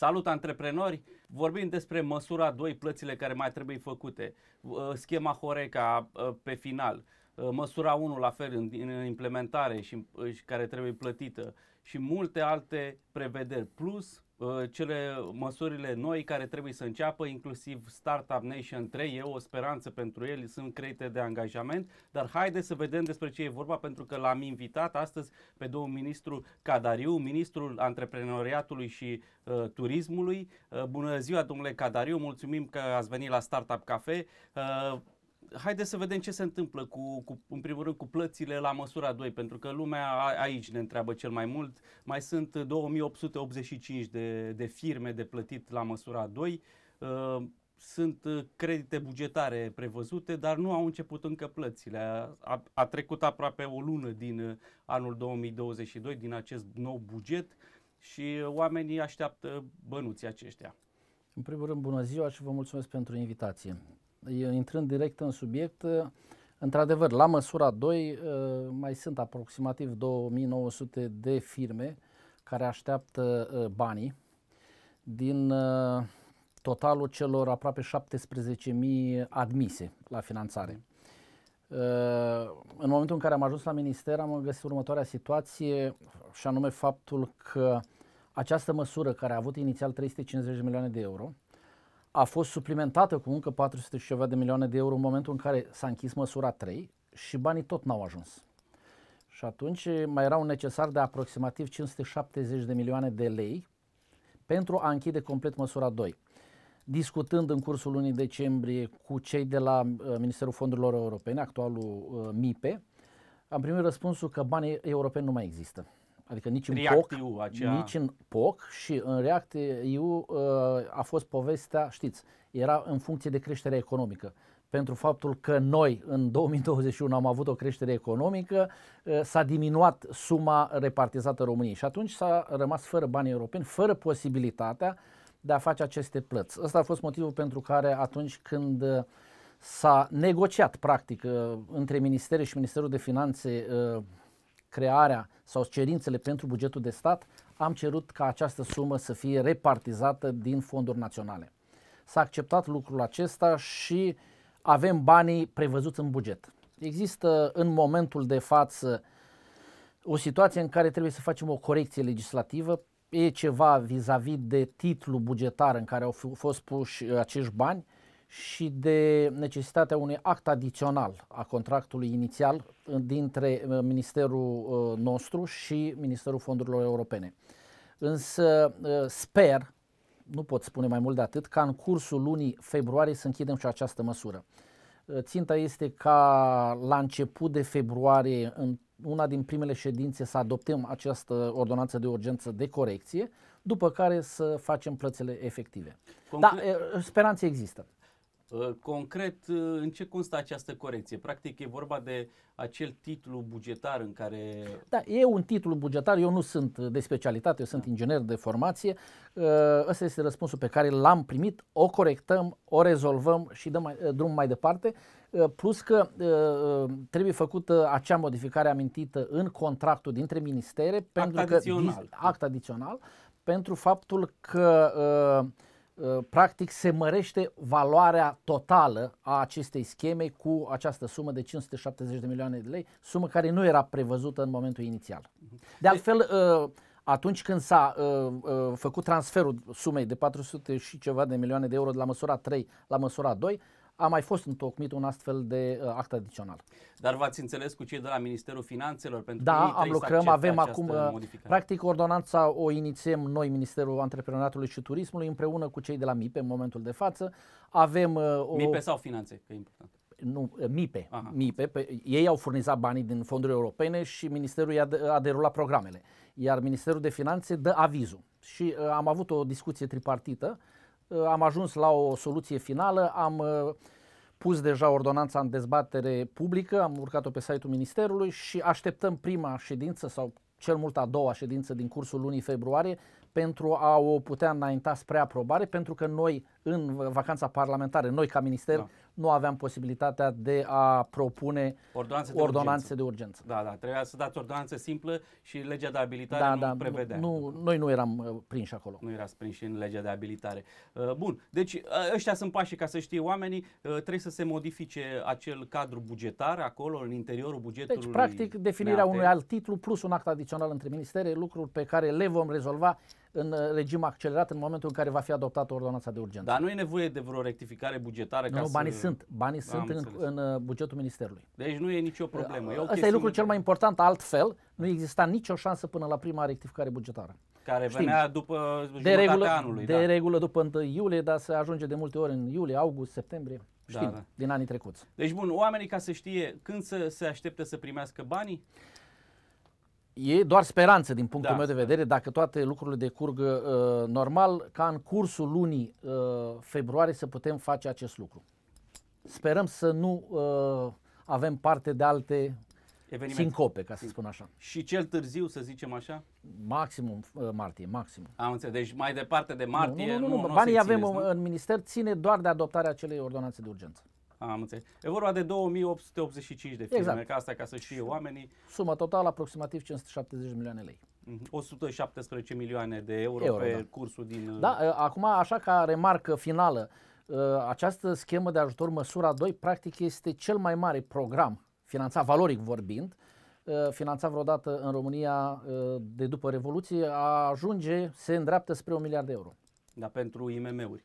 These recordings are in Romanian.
Salut antreprenori! Vorbim despre măsura 2, plățile care mai trebuie făcute, uh, schema Horeca uh, pe final, uh, măsura 1 la fel în implementare și care trebuie plătită. Și multe alte prevederi, plus Uh, cele măsurile noi care trebuie să înceapă, inclusiv Startup Nation 3, e o speranță pentru el, sunt credite de angajament, dar haideți să vedem despre ce e vorba, pentru că l-am invitat astăzi pe domnul ministru Cadariu, ministrul antreprenoriatului și uh, turismului. Uh, bună ziua, domnule Cadariu, mulțumim că ați venit la Startup Cafe. Uh, haideți să vedem ce se întâmplă cu, cu, în primul rând, cu plățile la măsura 2, pentru că lumea aici ne întreabă cel mai mult. Mai sunt 2885 de, de firme de plătit la măsura 2. Uh, sunt credite bugetare prevăzute, dar nu au început încă plățile. A, a trecut aproape o lună din anul 2022, din acest nou buget și oamenii așteaptă bănuții aceștia. În primul rând, bună ziua și vă mulțumesc pentru invitație intrând direct în subiect, într-adevăr, la măsura 2 uh, mai sunt aproximativ 2900 de firme care așteaptă uh, banii din uh, totalul celor aproape 17.000 admise la finanțare. În momentul în care am ajuns la minister am găsit următoarea situație și anume faptul că această măsură care a avut inițial 350 de milioane de euro a fost suplimentată cu încă 400 și ceva de milioane de euro în momentul în care s-a închis măsura 3 și banii tot n-au ajuns. Și atunci mai erau necesar de aproximativ 570 de milioane de lei pentru a închide complet măsura 2. Discutând în cursul lunii decembrie cu cei de la uh, Ministerul Fondurilor Europene, actualul uh, MIPE, am primit răspunsul că banii europeni nu mai există. Adică nici în POC, acea... nici în POC și în React EU uh, a fost povestea, știți, era în funcție de creștere economică. Pentru faptul că noi în 2021 am avut o creștere economică, uh, s-a diminuat suma repartizată României și atunci s-a rămas fără bani europeni, fără posibilitatea de a face aceste plăți. Ăsta a fost motivul pentru care atunci când uh, s-a negociat practic uh, între Ministerul și Ministerul de Finanțe uh, crearea sau cerințele pentru bugetul de stat, am cerut ca această sumă să fie repartizată din fonduri naționale. S-a acceptat lucrul acesta și avem banii prevăzuți în buget. Există în momentul de față o situație în care trebuie să facem o corecție legislativă. E ceva vis-a-vis de titlu bugetar în care au fost puși acești bani și de necesitatea unui act adițional a contractului inițial dintre uh, Ministerul uh, nostru și Ministerul Fondurilor Europene. Însă uh, sper, nu pot spune mai mult de atât, ca în cursul lunii februarie să închidem și această măsură. Ținta este ca la început de februarie, în una din primele ședințe, să adoptăm această ordonanță de urgență de corecție, după care să facem plățile efective. Concre- da, speranțe există. Uh, concret, uh, în ce constă această corecție? Practic e vorba de acel titlu bugetar în care... Da, e un titlu bugetar, eu nu sunt de specialitate, eu sunt da. inginer de formație. Uh, ăsta este răspunsul pe care l-am primit, o corectăm, o rezolvăm și dăm mai, drum mai departe. Plus că trebuie făcută acea modificare amintită în contractul dintre ministere, act pentru adițional. că act adițional, pentru faptul că uh, Uh, practic se mărește valoarea totală a acestei scheme cu această sumă de 570 de milioane de lei, sumă care nu era prevăzută în momentul inițial. De altfel, uh, atunci când s-a uh, făcut transferul sumei de 400 și ceva de milioane de euro de la măsura 3 la măsura 2, a mai fost întocmit un astfel de uh, act adițional. Dar v-ați înțeles cu cei de la Ministerul Finanțelor? Pentru da, am lucrăm, avem acum, uh, modificare. practic ordonanța o inițiem noi, Ministerul Antreprenoriatului și Turismului, împreună cu cei de la MIPE în momentul de față. Avem uh, o... MIPE sau finanțe, că e important nu, uh, MIPE, Aha. MIPE pe, ei au furnizat banii din fonduri europene și Ministerul a, de, a derulat programele, iar Ministerul de Finanțe dă avizul. Și uh, am avut o discuție tripartită Uh, am ajuns la o soluție finală, am uh, pus deja ordonanța în dezbatere publică, am urcat-o pe site-ul Ministerului și așteptăm prima ședință sau cel mult a doua ședință din cursul lunii februarie pentru a o putea înainta spre aprobare, pentru că noi în vacanța parlamentară, noi ca minister, da. Nu aveam posibilitatea de a propune ordonanțe de, ordonanțe urgență. de urgență. Da, da, trebuia să dați ordonanță simplă și legea de abilitare Da, nu da, prevedea. nu, noi nu eram uh, prinși acolo. Nu erați prinși în legea de abilitare. Uh, bun, deci uh, ăștia sunt pașii ca să știe oamenii. Uh, trebuie să se modifice acel cadru bugetar acolo, în interiorul bugetului. Deci, practic, definirea NAT. unui alt titlu plus un act adițional între ministere, lucruri pe care le vom rezolva în uh, regim accelerat în momentul în care va fi adoptată ordonanța de urgență. Dar nu e nevoie de vreo rectificare bugetară nu, ca nu, să... banii sunt, banii sunt în, înțeles. în uh, bugetul ministerului. Deci nu e nicio problemă. E o Asta e chestiune lucrul cel mai important, altfel nu exista nicio șansă până la prima rectificare bugetară. Care Știm. venea după De jumătatea regulă, anului. de da. regulă după 1 iulie, dar se ajunge de multe ori în iulie, august, septembrie. Știm, Da, da. din anii trecuți. Deci bun, oamenii ca să știe când să se aștepte să primească banii, E doar speranță din punctul Da, meu de vedere, dacă toate lucrurile decurg uh, normal, ca în cursul lunii uh, februarie să putem face acest lucru. Sperăm să nu uh, avem parte de alte evenimente. sincope, ca să spun așa. Și cel târziu, să zicem așa, Maximum uh, martie, maximum. am înțeles. Deci mai departe de martie, nu, nu, nu, nu, nu o banii să-i avem țineți, nu? în minister, ține doar de adoptarea acelei ordonanțe de urgență. Am înțeles. E vorba de 2885 de firme, Exact. ca asta ca să știe oamenii. Sumă totală aproximativ 570 de milioane lei. Mhm. 117 milioane de euro, Euro, pe da. cursul din... Da, uh, acum, așa ca remarcă finală, uh, această schemă de ajutor măsura 2 practic este cel mai mare program finanțat valoric vorbind, uh, finanțat vreodată în România uh, de după Revoluție, ajunge, se îndreaptă spre un miliard de euro. Da, pentru IMM-uri.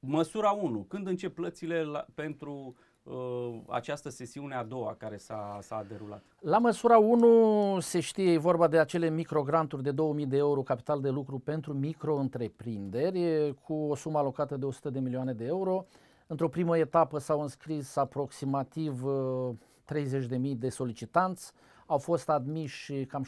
Măsura 1. Când încep plățile la, pentru uh, această sesiune a doua care s-a, s-a derulat? La măsura 1 se știe, e vorba de acele microgranturi de 2000 de euro capital de lucru pentru micro-întreprinderi e, cu o sumă alocată de 100 de milioane de euro. Într-o primă etapă s-au înscris aproximativ uh, 30.000 de solicitanți, au fost admiși cam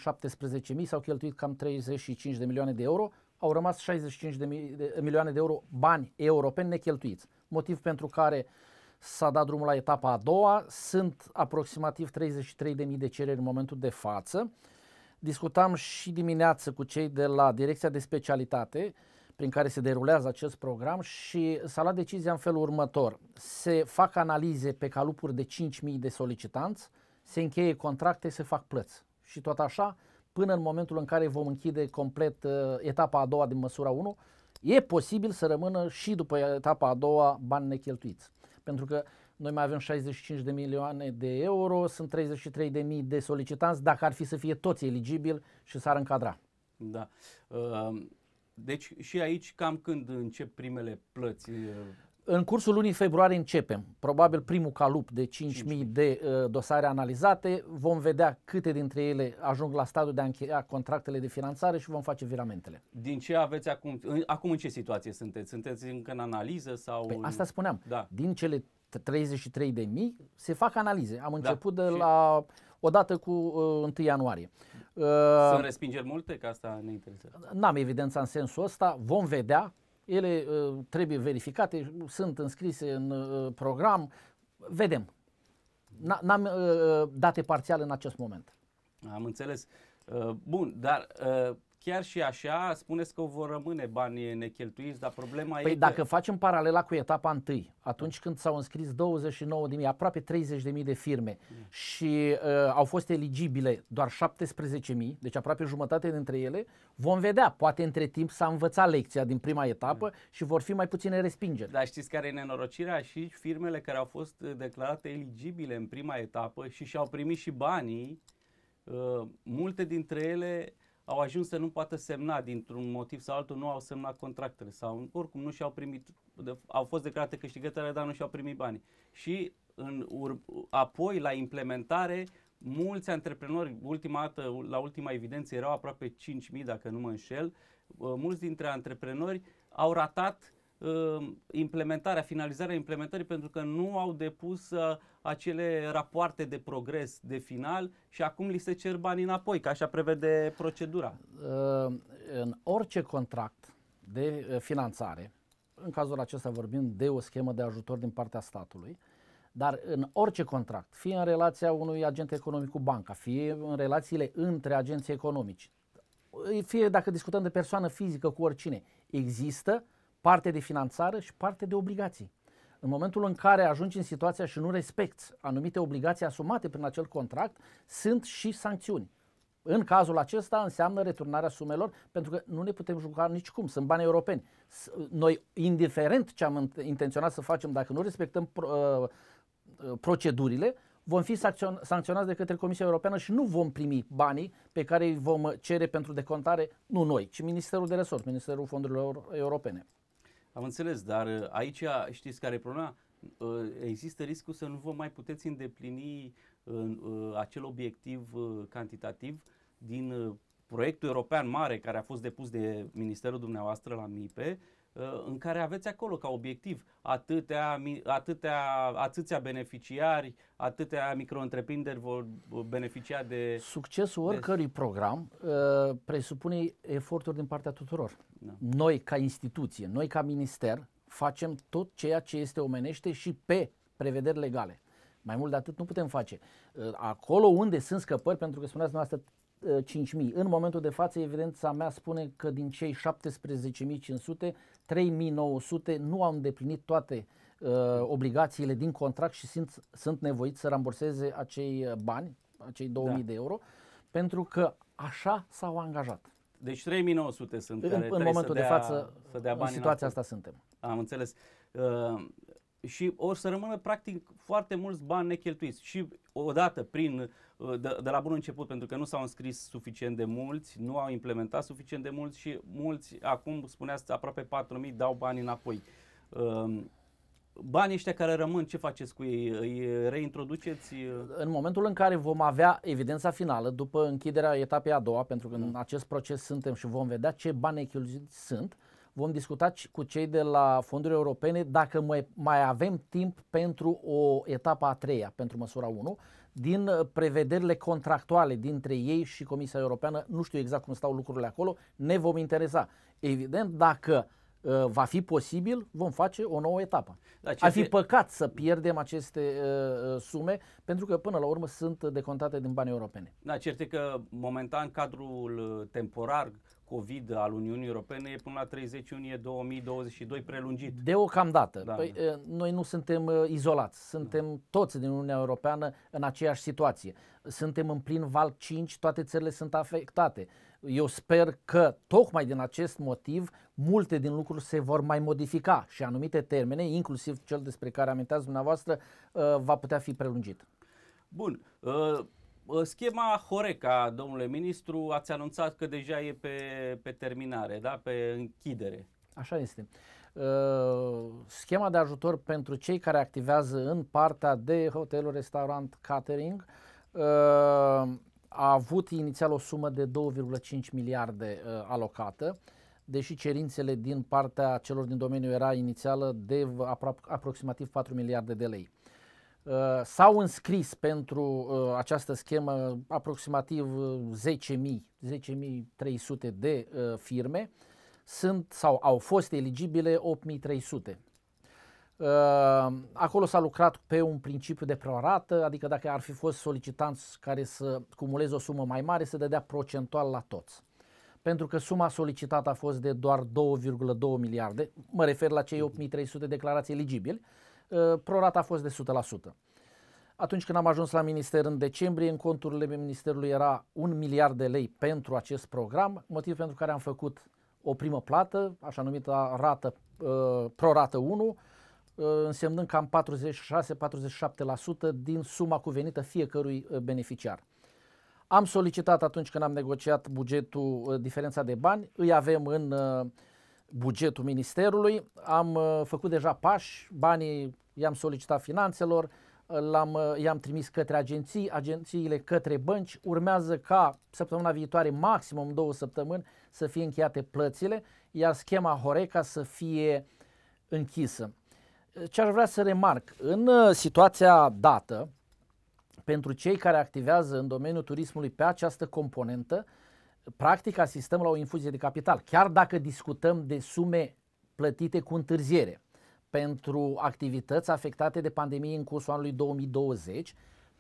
17.000, s-au cheltuit cam 35 de milioane de euro, au rămas 65 de, mi- de milioane de euro bani europeni necheltuiți. Motiv pentru care s-a dat drumul la etapa a doua, sunt aproximativ 33.000 de cereri în momentul de față. Discutam și dimineață cu cei de la Direcția de Specialitate, prin care se derulează acest program și s-a luat decizia în felul următor. Se fac analize pe calupuri de 5.000 de solicitanți, se încheie contracte, se fac plăți. Și tot așa, până în momentul în care vom închide complet uh, etapa a doua din măsura 1, e posibil să rămână și după etapa a doua bani necheltuiți. Pentru că noi mai avem 65 de milioane de euro, sunt 33 de mii de solicitanți, dacă ar fi să fie toți eligibili și s-ar încadra. Da. Uh, deci și aici cam când încep primele plăți? Uh, În cursul lunii februarie începem. Probabil primul calup de 5.000 de uh, dosare analizate. Vom vedea câte dintre ele ajung la stadiul de a încheia contractele de finanțare și vom face viramentele. Din ce aveți acum? în- Acum în ce situație sunteți? Sunteți încă în analiză sau... Păi asta spuneam. Da. Din cele 33 de mii se fac analize. Am început de și- la odată cu uh, 1 ianuarie. Uh, Sunt respingeri multe? Că asta ne interesează. N-am evidența în sensul ăsta, vom vedea, ele uh, trebuie verificate, sunt înscrise în uh, program, vedem. N- N-am uh, date parțiale în acest moment. Am înțeles. Uh, Bun, dar uh, chiar și așa spuneți că vor rămâne bani necheltuiți, dar problema Păi e dacă că... facem paralela cu etapa 1, atunci când s-au înscris 29.000, aproape 30.000 de firme și uh, au fost eligibile doar 17.000, deci aproape jumătate dintre ele, vom vedea, poate între timp s-a învățat lecția din prima etapă și vor fi mai puține respingeri. Dar știți care e nenorocirea? Și firmele care au fost uh, declarate eligibile în prima etapă și și-au primit și banii, uh, multe dintre ele au ajuns să nu poată semna dintr-un motiv sau altul, nu au semnat contractele sau oricum nu și-au primit, de, au fost declarate câștigătoare, dar nu și-au primit banii. Și în ur- apoi la implementare, mulți antreprenori, ultima dată, la ultima evidență erau aproape 5.000 dacă nu mă înșel, uh, mulți dintre antreprenori au ratat uh, implementarea, finalizarea implementării pentru că nu au depus uh, acele rapoarte de progres de final și acum li se cer banii înapoi, că așa prevede procedura. Uh, în orice contract de uh, finanțare, în cazul acesta vorbim de o schemă de ajutor din partea statului, dar în orice contract, fie în relația unui agent economic cu banca, fie în relațiile între agenții economici, fie dacă discutăm de persoană fizică cu oricine, există parte de finanțare și parte de obligații. În momentul în care ajungi în situația și nu respecti anumite obligații asumate prin acel contract, sunt și sancțiuni. În cazul acesta înseamnă returnarea sumelor, pentru că nu ne putem juca nici cum, sunt bani europeni. Noi, indiferent ce am intenționat să facem, dacă nu respectăm uh, uh, procedurile, vom fi sancționați de către Comisia Europeană și nu vom primi banii pe care îi vom cere pentru decontare, nu noi, ci Ministerul de Resort, Ministerul Fondurilor Europene. Am înțeles, dar uh, aici știți care e problema? Există riscul să nu vă mai puteți îndeplini acel obiectiv cantitativ din uh, proiectul european mare care a fost depus de Ministerul dumneavoastră la MIPE, uh, în care aveți acolo ca obiectiv atâtea, atâtea, atâția beneficiari, atâtea micro-întreprinderi vor beneficia de... Succesul oricărui de... program uh, presupune eforturi din partea tuturor. Da. Noi ca instituție, noi ca minister, facem tot ceea ce este omenește și pe prevederi legale. Mai mult de atât nu putem face. Uh, acolo unde sunt scăpări, pentru că spuneați dumneavoastră 5.000. În momentul de față, evidența mea spune că din cei 17.500, 3.900 nu au îndeplinit toate uh, obligațiile din contract și sunt, sunt nevoiți să ramburseze acei uh, bani, acei 2.000 da. de euro, pentru că așa s-au angajat. Deci 3900 sunt în, care în momentul să de dea, față, să dea bani în situația în asta suntem. Am înțeles. Uh, și o să rămână practic foarte mulți bani necheltuiți. Și odată prin Uh, de, de la bun început, pentru că nu s-au înscris suficient de mulți, nu au implementat suficient de mulți și mulți, acum spuneați, aproape 4.000 dau bani înapoi. Um, banii ăștia care rămân, ce faceți cu ei? Îi reintroduceți? În momentul în care vom avea evidența finală, după închiderea etapei a doua, pentru că în da. acest proces suntem și vom vedea ce bani echeltuiți sunt, vom discuta cu cei de la fonduri europene dacă mai, mai avem timp pentru o etapă a treia, pentru măsura 1, din uh, prevederile contractuale dintre ei și Comisia Europeană. Nu știu exact cum stau lucrurile acolo, ne vom interesa. Evident, dacă uh, va fi posibil, vom face o nouă etapă. Da, Ar fi păcat să pierdem aceste uh, uh, sume, pentru că până la urmă sunt decontate din bani europene. Da, cert că momentan cadrul temporar COVID al Uniunii Europene e până la 30 iunie 2022 prelungit. Deocamdată. Da, păi, da. Noi nu suntem izolați, suntem da. toți din Uniunea Europeană în aceeași situație. Suntem în plin val 5, toate țările sunt afectate. Eu sper că tocmai din acest motiv multe din lucruri se vor mai modifica și anumite termene, inclusiv cel despre care aminteați dumneavoastră, va putea fi prelungit. Bun. Schema Horeca, domnule ministru, ați anunțat că deja e pe, pe terminare, da? pe închidere. Așa este. Uh, schema de ajutor pentru cei care activează în partea de hotelul, restaurant, catering uh, a avut inițial o sumă de 2,5 miliarde uh, alocată, deși cerințele din partea celor din domeniu era inițială de apro- aproximativ 4 miliarde de lei. Uh, s-au înscris pentru uh, această schemă aproximativ 10.000, uh, 10.300 de uh, firme, sunt sau au fost eligibile 8.300. Uh, acolo s-a lucrat pe un principiu de prorată, adică dacă ar fi fost solicitanți care să cumuleze o sumă mai mare, se dădea procentual la toți. Pentru că suma solicitată a fost de doar 2,2 miliarde, mă refer la cei 8.300 declarații eligibili, Uh, prorata a fost de 100%. Atunci când am ajuns la minister în decembrie, în conturile ministerului era un miliard de lei pentru acest program, motiv pentru care am făcut o primă plată, așa numită rată, uh, prorată 1, uh, însemnând cam 46-47% din suma cuvenită fiecărui uh, beneficiar. Am solicitat atunci când am negociat bugetul, uh, diferența de bani, îi avem în uh, bugetul ministerului. Am uh, făcut deja pași, banii i-am solicitat finanțelor, l-am, uh, i-am trimis către agenții, agențiile către bănci. Urmează ca săptămâna viitoare, maximum două săptămâni, să fie încheiate plățile, iar schema Horeca să fie închisă. Ce aș vrea să remarc, în uh, situația dată, pentru cei care activează în domeniul turismului pe această componentă, practic asistăm la o infuzie de capital, chiar dacă discutăm de sume plătite cu întârziere pentru activități afectate de pandemie în cursul anului 2020,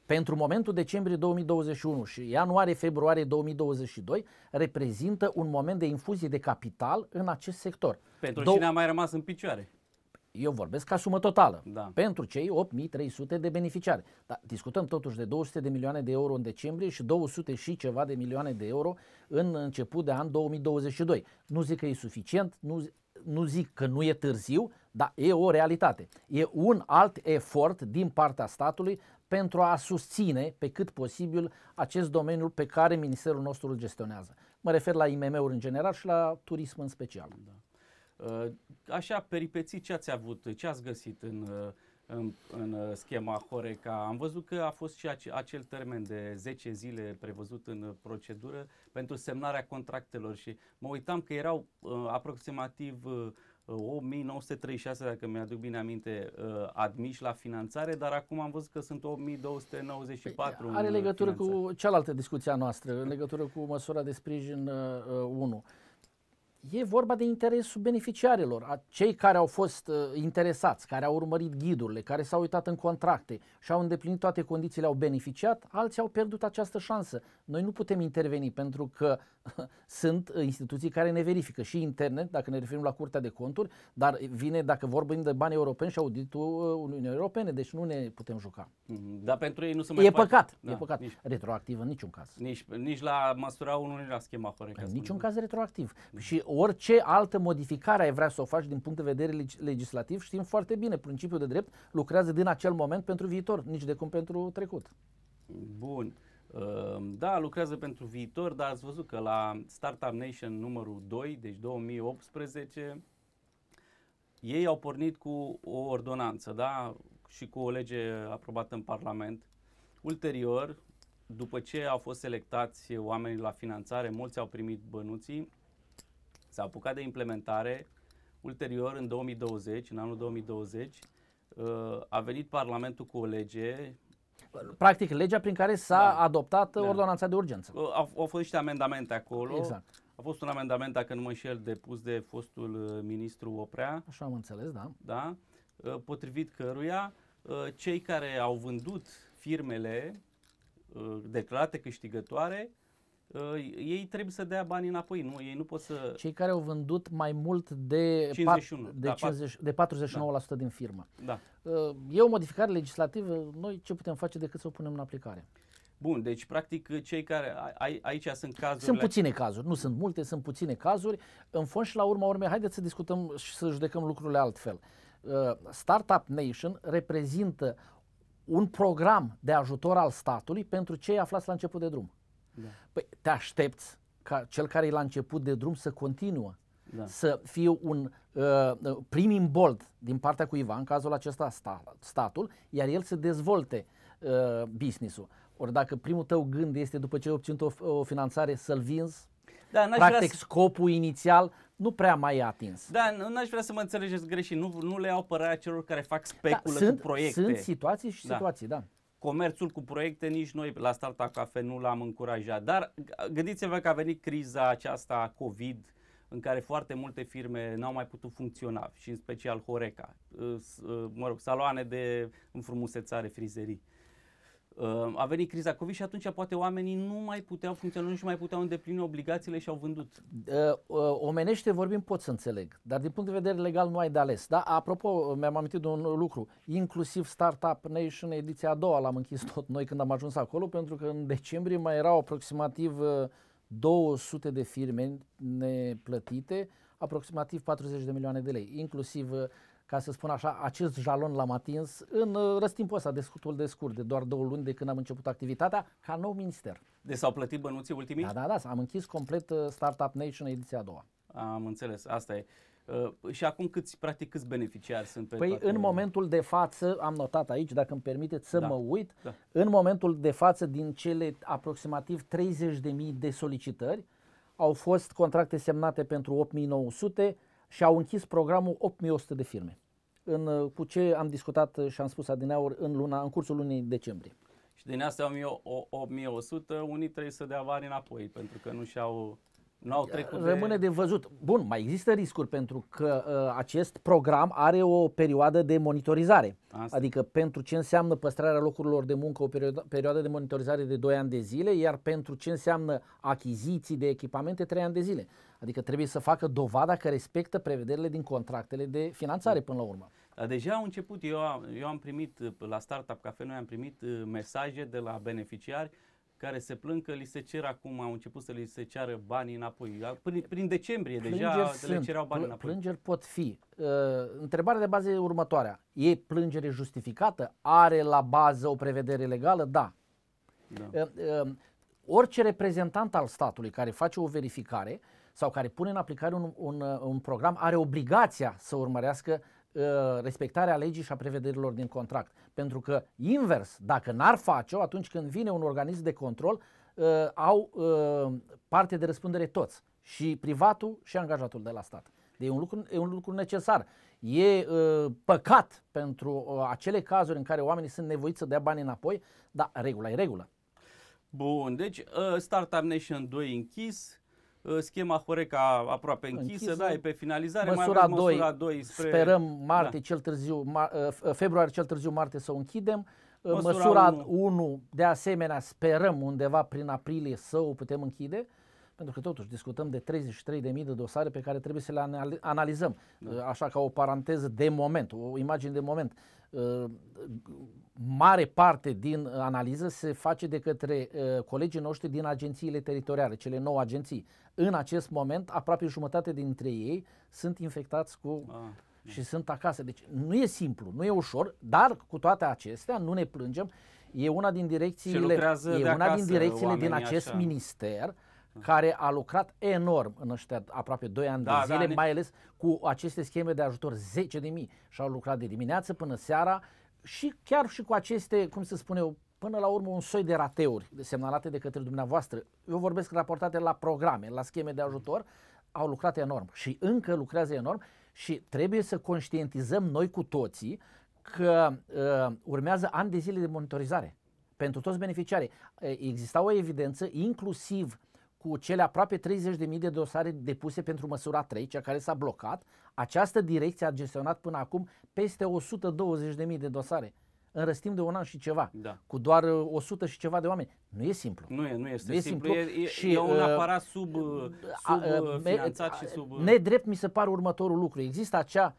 pentru momentul decembrie 2021 și ianuarie-februarie 2022 reprezintă un moment de infuzie de capital în acest sector. Pentru Dou- cine a mai rămas în picioare. Eu vorbesc ca sumă totală Da. pentru cei 8300 de beneficiari. Dar discutăm totuși de 200 de milioane de euro în decembrie și 200 și ceva de milioane de euro în început de an 2022. Nu zic că e suficient, nu, zi- nu zic că nu e târziu, dar e o realitate. E un alt efort din partea statului pentru a susține pe cât posibil acest domeniu pe care ministerul nostru îl gestionează. Mă refer la IMM-uri în general și la turism în special. Uh, Așa, peripeții ce ați avut, ce ați găsit în, uh, în, în uh, schema Horeca? Am văzut că a fost și ace- acel termen de 10 zile prevăzut în uh, procedură pentru semnarea contractelor și mă uitam că erau uh, aproximativ uh, 8936, dacă mi-aduc bine aminte, uh, admiși la finanțare, dar acum am văzut că sunt 8294 Păi, Are în legătură finanțare. cu cealaltă discuție a noastră, în legătură cu măsura de sprijin uh, 1. E vorba de interesul beneficiarilor, a cei care au fost uh, interesați, care au urmărit ghidurile, care s-au uitat în contracte și au îndeplinit toate condițiile, au beneficiat, alții au pierdut această șansă. Noi nu putem interveni pentru că sunt uh, instituții care ne verifică și internet, dacă ne referim la Curtea de Conturi, dar vine dacă vorbim de bani europeni și auditul uh, Uniunii Europene, deci nu ne putem juca. Mhm. Dar pentru ei nu se mai E face. păcat, Da, e păcat. Nici, Retroactiv în niciun caz. nici, nici la măsura 1, nici la schema Horeca. În spun niciun eu. caz retroactiv. Și orice altă modificare ai vrea să o faci din punct de vedere leg- legislativ, știm foarte bine, principiul de drept lucrează din acel moment pentru viitor, nici de cum pentru trecut. Bun. Uh, Da, lucrează pentru viitor, dar ați văzut că la Startup Nation numărul 2, deci 2018, ei au pornit cu o ordonanță, da, și cu o lege aprobată în Parlament. Ulterior, după ce au fost selectați oamenii la finanțare, mulți au primit bănuții, s-a apucat de implementare. Ulterior, în 2020, în anul 2020, uh, a venit Parlamentul cu o lege Practic, legea prin care s-a Da. adoptat Da. ordonanța de urgență. Uh, Au, au fost niște amendamente acolo. Exact. A fost un amendament, dacă nu mă înșel, depus de fostul uh, ministru Oprea, Așa am înțeles, da. da? Uh, potrivit căruia uh, cei care au vândut firmele uh, declarate câștigătoare, uh, ei trebuie să dea banii înapoi, nu? Ei nu pot să... Cei care au vândut mai mult de, 51, pat- de, da, 50, de 49% din firmă. Da. Uh, E o modificare legislativă, noi ce putem face decât să o punem în aplicare? Bun, deci practic cei care... a- ai- Aici sunt cazurile... Sunt puține cazuri, nu sunt multe, sunt puține cazuri. În fond și la urma urmei, haideți să discutăm și să judecăm lucrurile altfel. Uh, Startup Nation reprezintă un program de ajutor al statului pentru cei aflați la început de drum. Da. Păi te aștepți ca cel care e la început de drum să continuă, Da. să fie un uh, prim imbold din partea cuiva, în cazul acesta sta, statul, iar el să dezvolte uh, business-ul. Ori dacă primul tău gând este după ce ai obținut o, o finanțare să-l vinzi, Da, n-aș vrea practic să- scopul inițial nu prea mai e atins. Da, nu- n-aș vrea să mă înțelegeți greșit. Nu, nu le iau părarea celor care fac speculă Da, sunt, cu proiecte. sunt situații și Da. situații, da. Comerțul cu proiecte nici noi la Startup Cafe nu l-am încurajat. Dar g- gândiți-vă că a venit criza aceasta COVID în care foarte multe firme n-au mai putut funcționa și în special Horeca, uh, s- uh, mă rog, saloane de înfrumusețare, frizerii. Uh, A venit criza COVID și atunci poate oamenii nu mai puteau funcționa, nu și mai puteau îndeplini obligațiile și au vândut. Uh, uh, omenește vorbim pot să înțeleg, dar din punct de vedere legal nu ai de ales. Da? Apropo, mi-am amintit de un lucru, inclusiv Startup Nation ediția a doua l-am închis tot noi când am ajuns acolo, pentru că în decembrie mai erau aproximativ uh, 200 de firme neplătite, aproximativ 40 de milioane de lei, inclusiv uh, ca să spun așa, acest jalon l-am atins în uh, răstimpul ăsta de scutul de scurt, de doar două luni de când am început activitatea, ca nou minister. Deci s-au plătit bănuții ultimii? Da, da, da, am închis complet uh, Startup Nation ediția a doua. Am înțeles, asta e. Uh, și acum câți, practic, câți beneficiari sunt pe Păi toate- în momentul de față, am notat aici, dacă îmi permiteți să Da, mă uit, da. în momentul de față din cele aproximativ 30.000 de solicitări, au fost contracte semnate pentru 8.900 și au închis programul 8.100 de firme. În, uh, cu ce am discutat uh, și am spus adineauri în, luna, în cursul lunii decembrie. Și din astea 1000 o- 8100, unii trebuie să dea bani înapoi, pentru că nu și-au nu au trecut Rămâne de văzut. Bun, mai există riscuri pentru că uh, acest program are o perioadă de monitorizare. Asta. Adică pentru ce înseamnă păstrarea locurilor de muncă o perioadă, perioadă de monitorizare de 2 ani de zile, iar pentru ce înseamnă achiziții de echipamente 3 ani de zile. Adică trebuie să facă dovada că respectă prevederile din contractele de finanțare până la urmă. Deja au început, eu am, eu am primit la Startup Cafe, noi am primit uh, mesaje de la beneficiari care se plâng că li se cer acum, au început să li se ceară banii înapoi. Prin, prin decembrie plângeri deja sunt, le cereau banii înapoi. Plângeri pot fi. Uh, întrebarea de bază e următoarea. E plângere justificată? Are la bază o prevedere legală? Da. da. Uh, uh, orice reprezentant al statului care face o verificare sau care pune în aplicare un, un, un program are obligația să urmărească uh, respectarea legii și a prevederilor din contract. Pentru că, invers, dacă n-ar face-o, atunci când vine un organism de control, uh, au uh, parte de răspundere toți, și privatul și angajatul de la stat. Deci e un lucru, e un lucru necesar. E uh, păcat pentru uh, acele cazuri în care oamenii sunt nevoiți să dea bani înapoi, dar regula e regulă. Bun, deci uh, Startup Nation 2 închis, uh, schema Horeca aproape închisă, închisă, da, e pe finalizare, măsura mai 2, măsura 2 spre... sperăm martie da. cel târziu, ma, uh, februarie cel târziu martie să o închidem. Uh, măsura, măsura 1. 1 de asemenea sperăm undeva prin aprilie să o putem închide pentru că totuși discutăm de 33.000 de dosare pe care trebuie să le analizăm, da. Uh, așa ca o paranteză de moment, o imagine de moment. Uh, mare parte din analiză se face de către uh, colegii noștri din agențiile teritoriale, cele nouă agenții. În acest moment, aproape jumătate dintre ei sunt infectați cu ah, și sunt acasă. Deci nu e simplu, nu e ușor, dar cu toate acestea nu ne plângem. E una din direcțiile, e una din direcțiile din acest așa. minister care a lucrat enorm în ăștia aproape 2 ani da, de zile, da, mai ales cu aceste scheme de ajutor, 10 de mii. Și au lucrat de dimineață până seara și chiar și cu aceste, cum să spun eu, până la urmă un soi de rateuri semnalate de către dumneavoastră. Eu vorbesc raportate la programe, la scheme de ajutor, au lucrat enorm și încă lucrează enorm și trebuie să conștientizăm noi cu toții că uh, urmează ani de zile de monitorizare pentru toți beneficiarii. Exista o evidență, inclusiv cu cele aproape 30.000 de dosare depuse pentru măsura 3, cea care s-a blocat, această direcție a gestionat până acum peste 120.000 de dosare în răstim de un an și ceva, da. cu doar 100 uh, și ceva de oameni. Nu e simplu. Nu, e, nu este nu e simplu. simplu. E, e, și, e un uh, aparat sub, uh, sub uh, finanțat și sub... Nedrept mi se pare următorul lucru. Există acea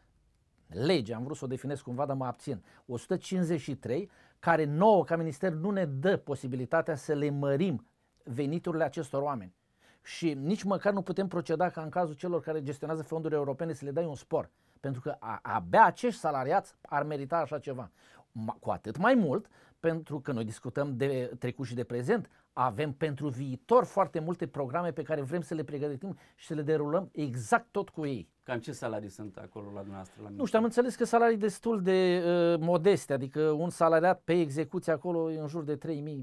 lege, am vrut să o definez cumva, dar mă abțin, 153, care nouă ca minister nu ne dă posibilitatea să le mărim veniturile acestor oameni. Și nici măcar nu putem proceda ca în cazul celor care gestionează fonduri europene să le dai un spor. Pentru că a, abia acești salariați ar merita așa ceva. Ma, cu atât mai mult pentru că noi discutăm de trecut și de prezent, avem pentru viitor foarte multe programe pe care vrem să le pregătim și să le derulăm exact tot cu ei. Cam ce salarii sunt acolo la dumneavoastră? La nu știu, am înțeles că salarii destul de uh, modeste, adică un salariat pe execuție acolo e în jur de 3.000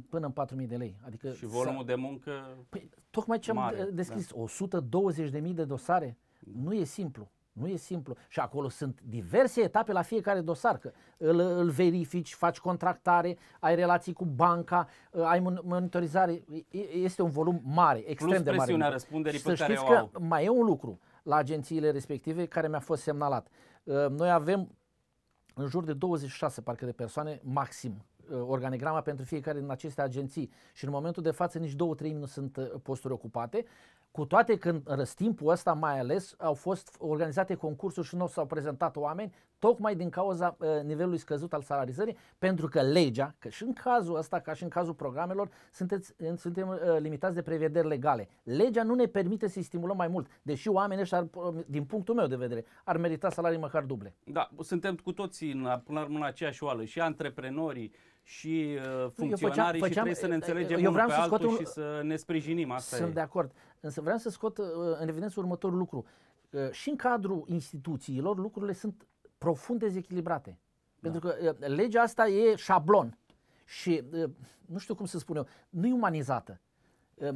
până în 4.000 de lei. Adică și volumul de muncă Păi, tocmai ce am mare, deschis, da. 120.000 de dosare, da. nu e simplu. Nu e simplu. Și acolo sunt diverse etape la fiecare dosar. Că îl, îl verifici, faci contractare, ai relații cu banca, uh, ai monitorizare. Este un volum mare, extrem Plus de mare. presiunea răspunderii să pe care știți o au. că mai e un lucru la agențiile respective care mi-a fost semnalat. Uh, noi avem în jur de 26 parcă de persoane maxim uh, organigrama pentru fiecare din aceste agenții și în momentul de față nici două, trei nu sunt posturi ocupate cu toate că în răstimpul ăsta mai ales au fost organizate concursuri și nu s-au prezentat oameni, tocmai din cauza uh, nivelului scăzut al salarizării, pentru că legea, că și în cazul ăsta, ca și în cazul programelor, sunteți, suntem uh, limitați de prevederi legale. Legea nu ne permite să-i stimulăm mai mult, deși oamenii ăștia, din punctul meu de vedere, ar merita salarii măcar duble. Da, suntem cu toții în, până la urmă în aceeași oală, și antreprenorii, și uh, funcționarii făceam, făceam, și trebuie să ne înțelegem eu vreau unul pe să altul un, și să ne sprijinim. Asta sunt e. de acord. Însă vreau să scot uh, în evidență următorul lucru. Uh, și în cadrul instituțiilor lucrurile sunt profund dezechilibrate. Da. Pentru că uh, legea asta e șablon și, uh, nu știu cum să spun eu, nu e umanizată. Uh,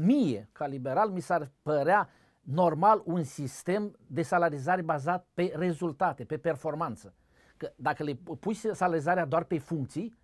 mie, ca liberal, mi s-ar părea normal un sistem de salarizare bazat pe rezultate, pe performanță. Că dacă le pui salarizarea doar pe funcții,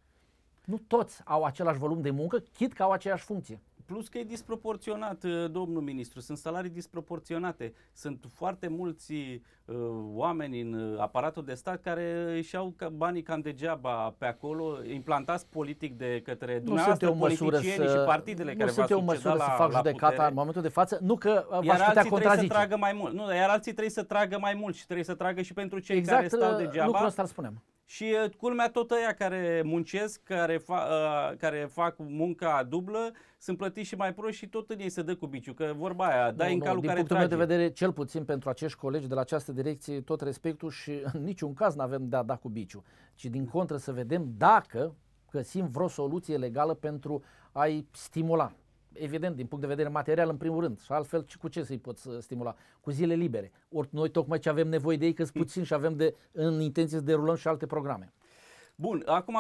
nu toți au același volum de muncă, chit că au aceeași funcție. plus că e disproporționat, uh, domnul ministru, sunt salarii disproporționate. Sunt foarte mulți uh, oameni în uh, aparatul de stat care își iau banii cam degeaba pe acolo, implantați politic de către nu dumneavoastră, politicienii să, și partidele nu care sunt eu măsură la, să fac judecata putere. în momentul de față, nu că uh, iar alții trebuie să tragă mai mult. Nu, iar alții trebuie să tragă mai mult și trebuie să tragă și pentru cei exact, care stau degeaba. Lucrul ăsta spunem. Și uh, culmea tot ăia care muncesc, care, fa, uh, care fac munca dublă, sunt plătiți și mai proști și tot în ei se dă cu biciu. Că vorba aia, dai nu, în calul din care punctul trage. meu de vedere, cel puțin pentru acești colegi de la această direcție, tot respectul și în niciun caz nu avem de a da cu biciu. Ci din contră să vedem dacă găsim vreo soluție legală pentru a-i stimula evident, din punct de vedere material, în primul rând. Și altfel, cu ce să-i poți stimula? Cu zile libere. Ori noi tocmai ce avem nevoie de ei, că puțin și avem de, în intenție să derulăm și alte programe. Bun, acum,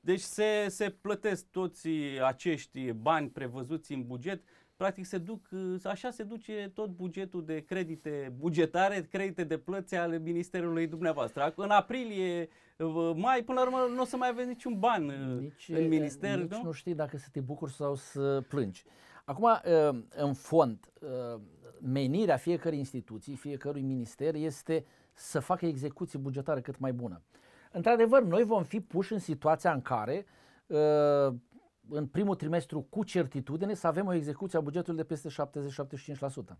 deci se, se plătesc toți acești bani prevăzuți în buget, practic se duc, așa se duce tot bugetul de credite bugetare, credite de plăți ale Ministerului dumneavoastră. În aprilie, mai, până la urmă, nu o să mai aveți niciun ban nici, în minister, nici nu? nu știi dacă să te bucuri sau să plângi. Acum, în fond, menirea fiecărei instituții, fiecărui minister este să facă execuție bugetară cât mai bună. Într-adevăr, noi vom fi puși în situația în care uh, în primul trimestru cu certitudine să avem o execuție a bugetului de peste 70-75%.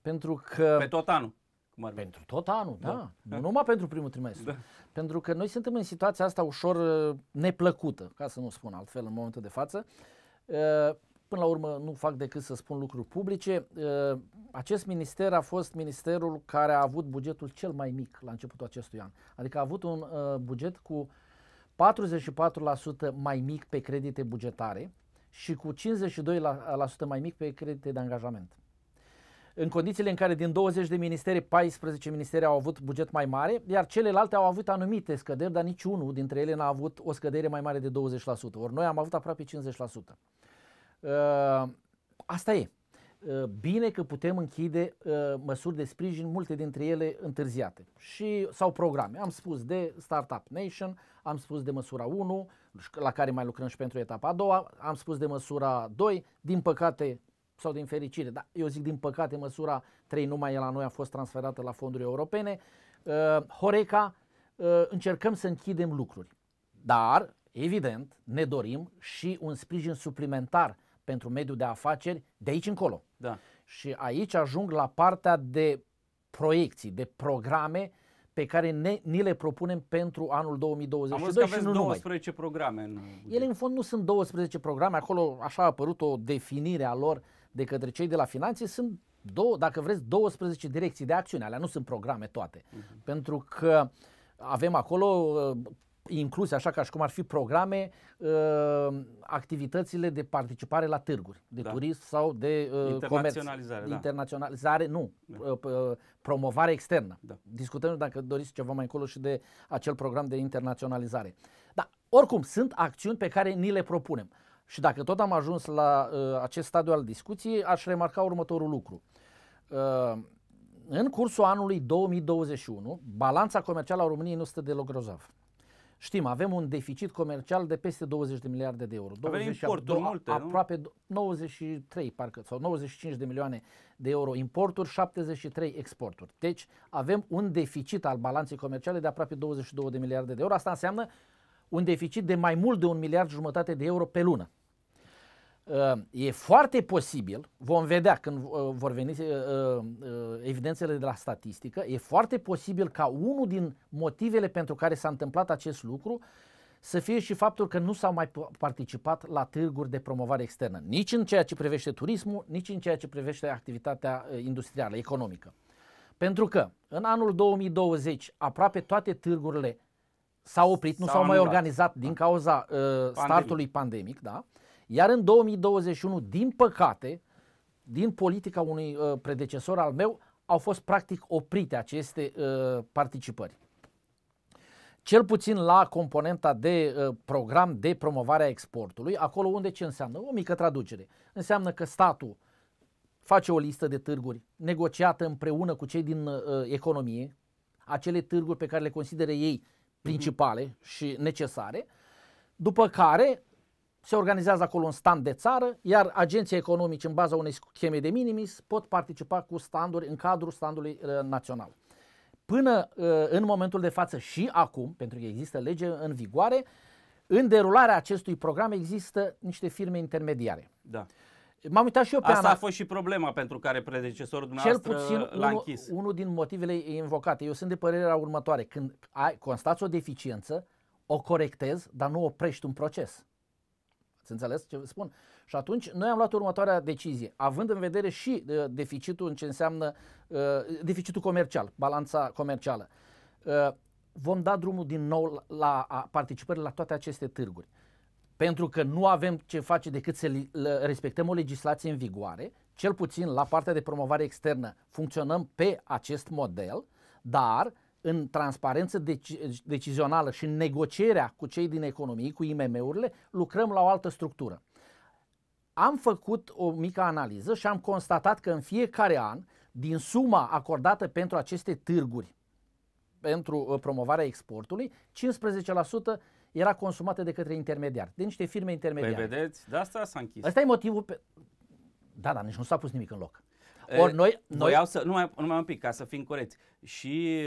Pentru că... Pe tot anul. Cum ar pentru tot anul, da. da. Nu numai pentru primul trimestru. Da. Pentru că noi suntem în situația asta ușor uh, neplăcută, ca să nu spun altfel în momentul de față. Uh, Până la urmă nu fac decât să spun lucruri publice. Uh, acest minister a fost ministerul care a avut bugetul cel mai mic la începutul acestui an. Adică a avut un uh, buget cu 44% mai mic pe credite bugetare și cu 52% mai mic pe credite de angajament. În condițiile în care din 20 de ministere, 14 ministere au avut buget mai mare, iar celelalte au avut anumite scăderi, dar niciunul dintre ele n-a avut o scădere mai mare de 20%. Ori noi am avut aproape 50%. Uh, asta e. Uh, bine că putem închide uh, măsuri de sprijin, multe dintre ele întârziate. Și sau programe. Am spus de Startup Nation, am spus de măsura 1, la care mai lucrăm și pentru etapa a doua, am spus de măsura 2, din păcate sau din fericire, dar eu zic din păcate măsura 3 numai la noi a fost transferată la fonduri europene. Horeca, încercăm să închidem lucruri. Dar, evident, ne dorim și un sprijin suplimentar pentru mediul de afaceri de aici încolo. Da. Și aici ajung la partea de proiecții, de programe pe care ne, ni le propunem pentru anul 2022 Am și nu 12 numai. programe. În Ele în fond nu sunt 12 programe, acolo așa a apărut o definire a lor de către cei de la finanțe, sunt două, dacă vreți, 12 direcții de acțiune, alea nu sunt programe toate. Uh-huh. Pentru că avem acolo incluse, așa ca și cum ar fi programe, uh, activitățile de participare la târguri, de da. turism sau de uh, internaționalizare. Comerț. Da. Internaționalizare, nu, da. uh, uh, promovare externă. Da. Discutăm, dacă doriți ceva mai încolo, și de acel program de internaționalizare. Dar, oricum, sunt acțiuni pe care ni le propunem. Și dacă tot am ajuns la uh, acest stadiu al discuției, aș remarca următorul lucru. Uh, în cursul anului 2021, balanța comercială a României nu stă deloc grozav. Știm, avem un deficit comercial de peste 20 de miliarde de euro. Avem importuri multe, Aproape nu? 93 parcă, sau 95 de milioane de euro importuri, 73 exporturi. Deci avem un deficit al balanței comerciale de aproape 22 de miliarde de euro. Asta înseamnă un deficit de mai mult de un miliard jumătate de euro pe lună. Uh, e foarte posibil, vom vedea când uh, vor veni uh, evidențele de la statistică, e foarte posibil ca unul din motivele pentru care s-a întâmplat acest lucru să fie și faptul că nu s-au mai participat la târguri de promovare externă, nici în ceea ce privește turismul, nici în ceea ce privește activitatea industrială, economică. Pentru că în anul 2020 aproape toate târgurile s-au oprit, nu s-au, s-au mai organizat din cauza uh, startului pandemic, da? Iar în 2021, din păcate, din politica unui uh, predecesor al meu, au fost practic oprite aceste uh, participări. Cel puțin la componenta de uh, program de promovare a exportului, acolo unde ce înseamnă? O mică traducere. Înseamnă că statul face o listă de târguri negociată împreună cu cei din uh, economie, acele târguri pe care le consideră ei principale uh-huh. și necesare, după care se organizează acolo un stand de țară, iar agenții economici în baza unei scheme de minimis pot participa cu standuri în cadrul standului uh, național. Până uh, în momentul de față și acum, pentru că există lege în vigoare, în derularea acestui program există niște firme intermediare. Da. M-am uitat și eu pe Asta ana- a fost și problema pentru care predecesorul cel dumneavoastră puțin l-a unul, închis. unul din motivele invocate. Eu sunt de părerea următoare. Când ai, constați o deficiență, o corectezi, dar nu oprești un proces. Ați înțeles ce vă spun? Și atunci noi am luat următoarea decizie, având în vedere și uh, deficitul în ce înseamnă uh, deficitul comercial, balanța comercială. Uh, vom da drumul din nou la, la a participării la toate aceste târguri. Pentru că nu avem ce face decât să li- le- respectăm o legislație în vigoare, cel puțin la partea de promovare externă funcționăm pe acest model, dar în transparență deci- decizională și în negocierea cu cei din economie, cu IMM-urile, lucrăm la o altă structură. Am făcut o mică analiză și am constatat că în fiecare an, din suma acordată pentru aceste târguri, pentru uh, promovarea exportului, 15% era consumată de către intermediari, de niște firme Păi intermediare. vedeți, de asta s-a închis. Ăsta e motivul pe... Da, dar nici nu s-a pus nimic în loc. E, Ori noi, noi Voiau să, numai, numai un pic, ca să fim corecți. Și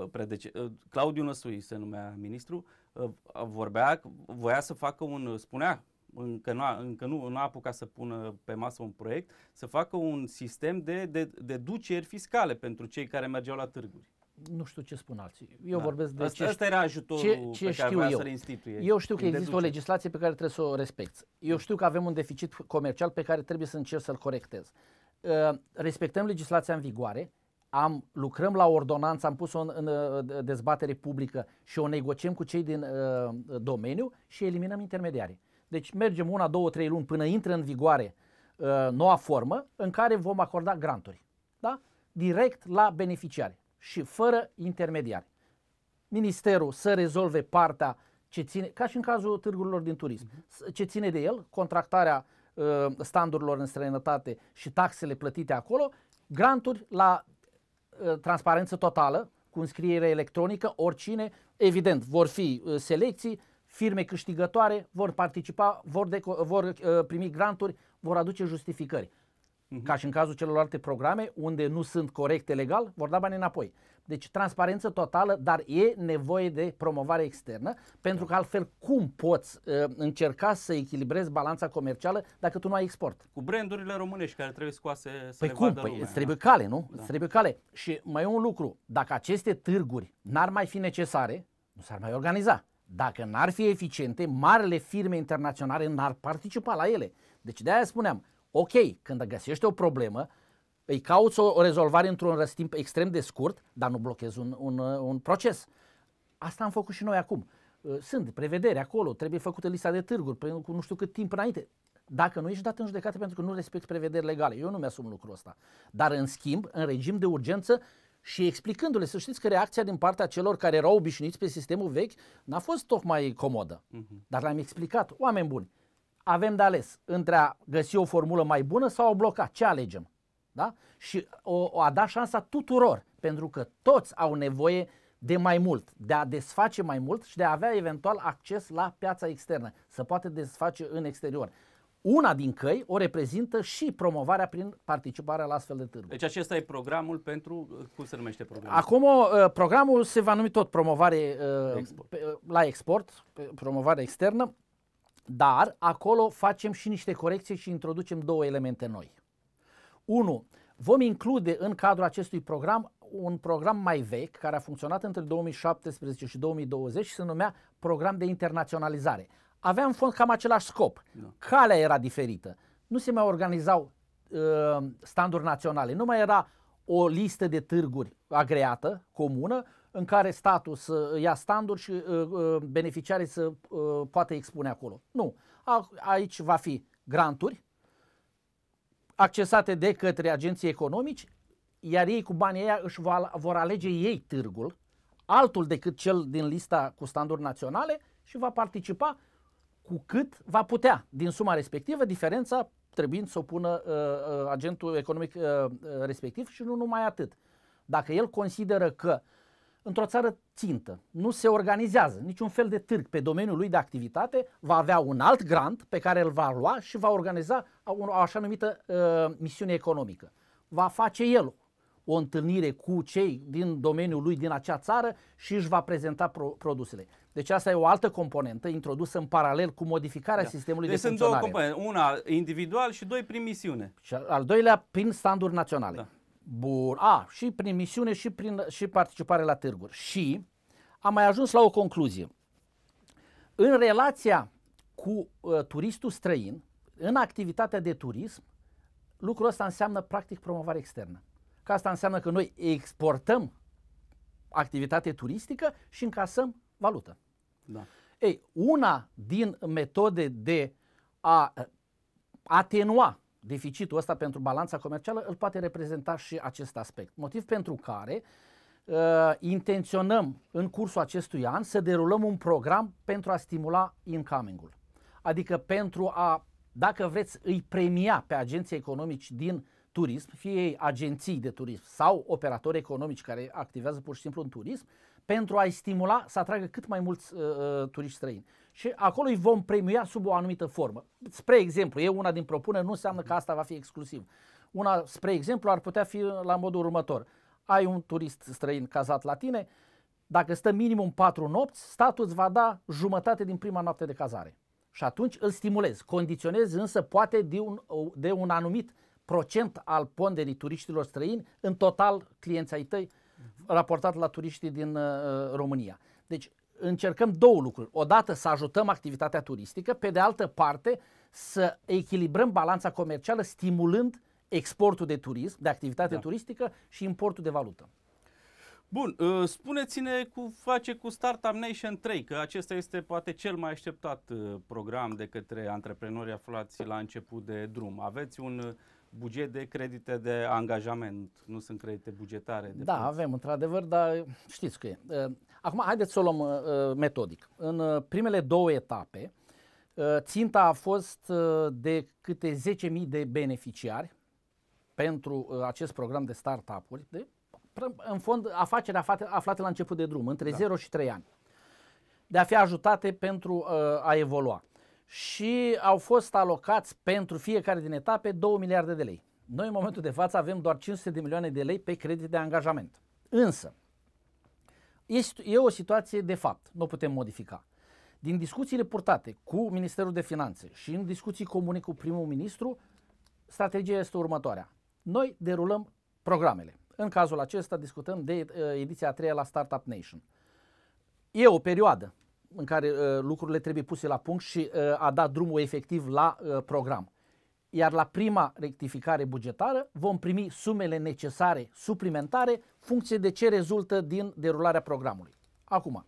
uh, predece, uh, Claudiu Năsui se numea ministru, uh, vorbea, voia să facă un, spunea, încă nu, a, încă nu, nu a apucat să pună pe masă un proiect, să facă un sistem de, de deduceri fiscale pentru cei care mergeau la târguri. Nu știu ce spun alții. Eu Da. vorbesc de asta, ce, asta era ajutorul ce- ce pe care știu voia eu. să-l instituie. Eu știu că prin există o deduceri. legislație pe care trebuie să o respecti. Eu știu că avem un deficit comercial pe care trebuie să încerc să-l corectez. Uh, Respectăm legislația în vigoare, am, lucrăm la ordonanță, am pus-o în, în uh, dezbatere publică și o negociem cu cei din uh, domeniu și eliminăm intermediarii. Deci mergem una, două, trei luni până intră în vigoare uh, noua formă în care vom acorda granturi. Da? Direct la beneficiari și fără intermediari. Ministerul să rezolve partea ce ține, ca și în cazul târgurilor din turism, s- ce ține de el, contractarea uh, standurilor în străinătate și taxele plătite acolo, granturi la uh, transparență totală, cu înscriere electronică, oricine, evident, vor fi uh, selecții, firme câștigătoare vor participa, vor, deco- vor uh, primi granturi, vor aduce justificări. Ca și în cazul celorlalte programe, unde nu sunt corecte legal, vor da bani înapoi. Deci transparență totală, dar e nevoie de promovare externă, pentru că altfel cum poți uh, încerca să echilibrezi balanța comercială dacă tu nu ai export? Cu brandurile românești care trebuie scoase să Păi le cum? vadă Păi lumea, îți trebuie cale, nu? Îți trebuie cale. Și mai e un lucru, dacă aceste târguri n-ar mai fi necesare, nu s-ar mai organiza. Dacă n-ar fi eficiente, marile firme internaționale n-ar participa la ele. Deci de aia spuneam, ok, când găsești o problemă, îi cauți o, o rezolvare într-un răstimp extrem de scurt, dar nu blochezi un, un, un proces. Asta am făcut și noi acum. Uh, Sunt prevederi acolo, trebuie făcută lista de târguri pe- cu nu știu cât timp înainte. Dacă nu ești dat în judecată pentru că nu respecti prevederi legale, eu nu mi-asum lucrul ăsta. Dar în schimb, în regim de urgență și explicându-le, să știți că reacția din partea celor care erau obișnuiți pe sistemul vechi n-a fost tocmai comodă. Dar le-am explicat, oameni buni, avem de ales între a găsi o formulă mai bună sau a bloca. Ce alegem? Da? Și o, o a da șansa tuturor, pentru că toți au nevoie de mai mult, de a desface mai mult și de a avea eventual acces la piața externă, să poate desface în exterior. Una din căi o reprezintă și promovarea prin participarea la astfel de târguri. Deci acesta e programul pentru, uh, cum se numește programul? Acum uh, programul se va numi tot promovare uh, Export. pe, uh, la export, pe promovare externă, dar acolo facem și niște corecții și introducem două elemente noi. Unu, vom include în cadrul acestui program un program mai vechi care a funcționat între 2017 și 2020 și se numea Program de Internaționalizare. Avea în fond cam același scop. Da. Calea era diferită. Nu se mai organizau uh, standuri naționale, nu mai era o listă de târguri agreată, comună, în care statul să ia standuri și uh, uh, beneficiarii să uh, poată expune acolo. Nu. A, aici va fi granturi accesate de către agenții economici, iar ei cu banii ăia își va- vor alege ei târgul, altul decât cel din lista cu standuri naționale și va participa cu cât va putea din suma respectivă, diferența trebuind să o pună uh, uh, agentul economic uh, uh, respectiv și nu numai atât. Dacă el consideră că într-o țară țintă, nu se organizează niciun fel de târg pe domeniul lui de activitate, va avea un alt grant pe care îl va lua și va organiza o așa numită uh, misiune economică. Va face el o întâlnire cu cei din domeniul lui din acea țară și își va prezenta pro- produsele. Deci asta e o altă componentă introdusă în paralel cu modificarea da. sistemului deci de sunt funcționare. două componente, una individual și doi prin misiune. Și al doilea prin standuri naționale. Da. Bun. A, și prin misiune și prin și participare la târguri. Și am mai ajuns la o concluzie. În relația cu uh, turistul străin, în activitatea de turism, lucrul ăsta înseamnă practic promovare externă. Că asta înseamnă că noi exportăm activitate turistică și încasăm valută. Da. Ei, una din metode de a atenua deficitul ăsta pentru balanța comercială îl poate reprezenta și acest aspect. Motiv pentru care uh, intenționăm în cursul acestui an să derulăm un program pentru a stimula incoming-ul. Adică pentru a, dacă vreți, îi premia pe agenții economici din turism, fie ei agenții de turism sau operatori economici care activează pur și simplu în turism, pentru a-i stimula să atragă cât mai mulți uh, uh, turiști străini. Și acolo îi vom premia sub o anumită formă. Spre exemplu, e una din propuneri, nu înseamnă că asta va fi exclusiv. Una, spre exemplu, ar putea fi la modul următor. Ai un turist străin cazat la tine, dacă stă minimum 4 nopți, statul îți va da jumătate din prima noapte de cazare. Și atunci îl stimulezi. Condiționezi însă poate de un, de un anumit procent al ponderii turiștilor străini în total clienții ai tăi raportat la turiștii din uh, România. Deci încercăm două lucruri. Odată să ajutăm activitatea turistică, pe de altă parte să echilibrăm balanța comercială stimulând exportul de turism, de activitate da. turistică și importul de valută. Bun, uh, spuneți-ne cu face cu Startup Nation 3, că acesta este poate cel mai așteptat uh, program de către antreprenori aflați la început de drum. Aveți un uh, buget de credite de angajament, nu sunt credite bugetare. De da, plăți. avem într-adevăr, dar știți că e. Acum, haideți să o luăm uh, metodic. În uh, primele două etape, uh, ținta a fost uh, de câte 10.000 de beneficiari pentru uh, acest program de startup-uri, de, în fond, afaceri aflate, aflate la început de drum, între da. 0 și 3 ani, de a fi ajutate pentru uh, a evolua și au fost alocați pentru fiecare din etape 2 miliarde de lei. Noi în momentul de față avem doar 500 de milioane de lei pe credit de angajament. Însă, este, e o situație de fapt, nu o putem modifica. Din discuțiile purtate cu Ministerul de Finanțe și în discuții comune cu primul ministru, strategia este următoarea. Noi derulăm programele. În cazul acesta discutăm de uh, ediția a treia la Startup Nation. E o perioadă în care uh, lucrurile trebuie puse la punct și uh, a dat drumul efectiv la uh, program. Iar la prima rectificare bugetară vom primi sumele necesare suplimentare funcție de ce rezultă din derularea programului. Acum,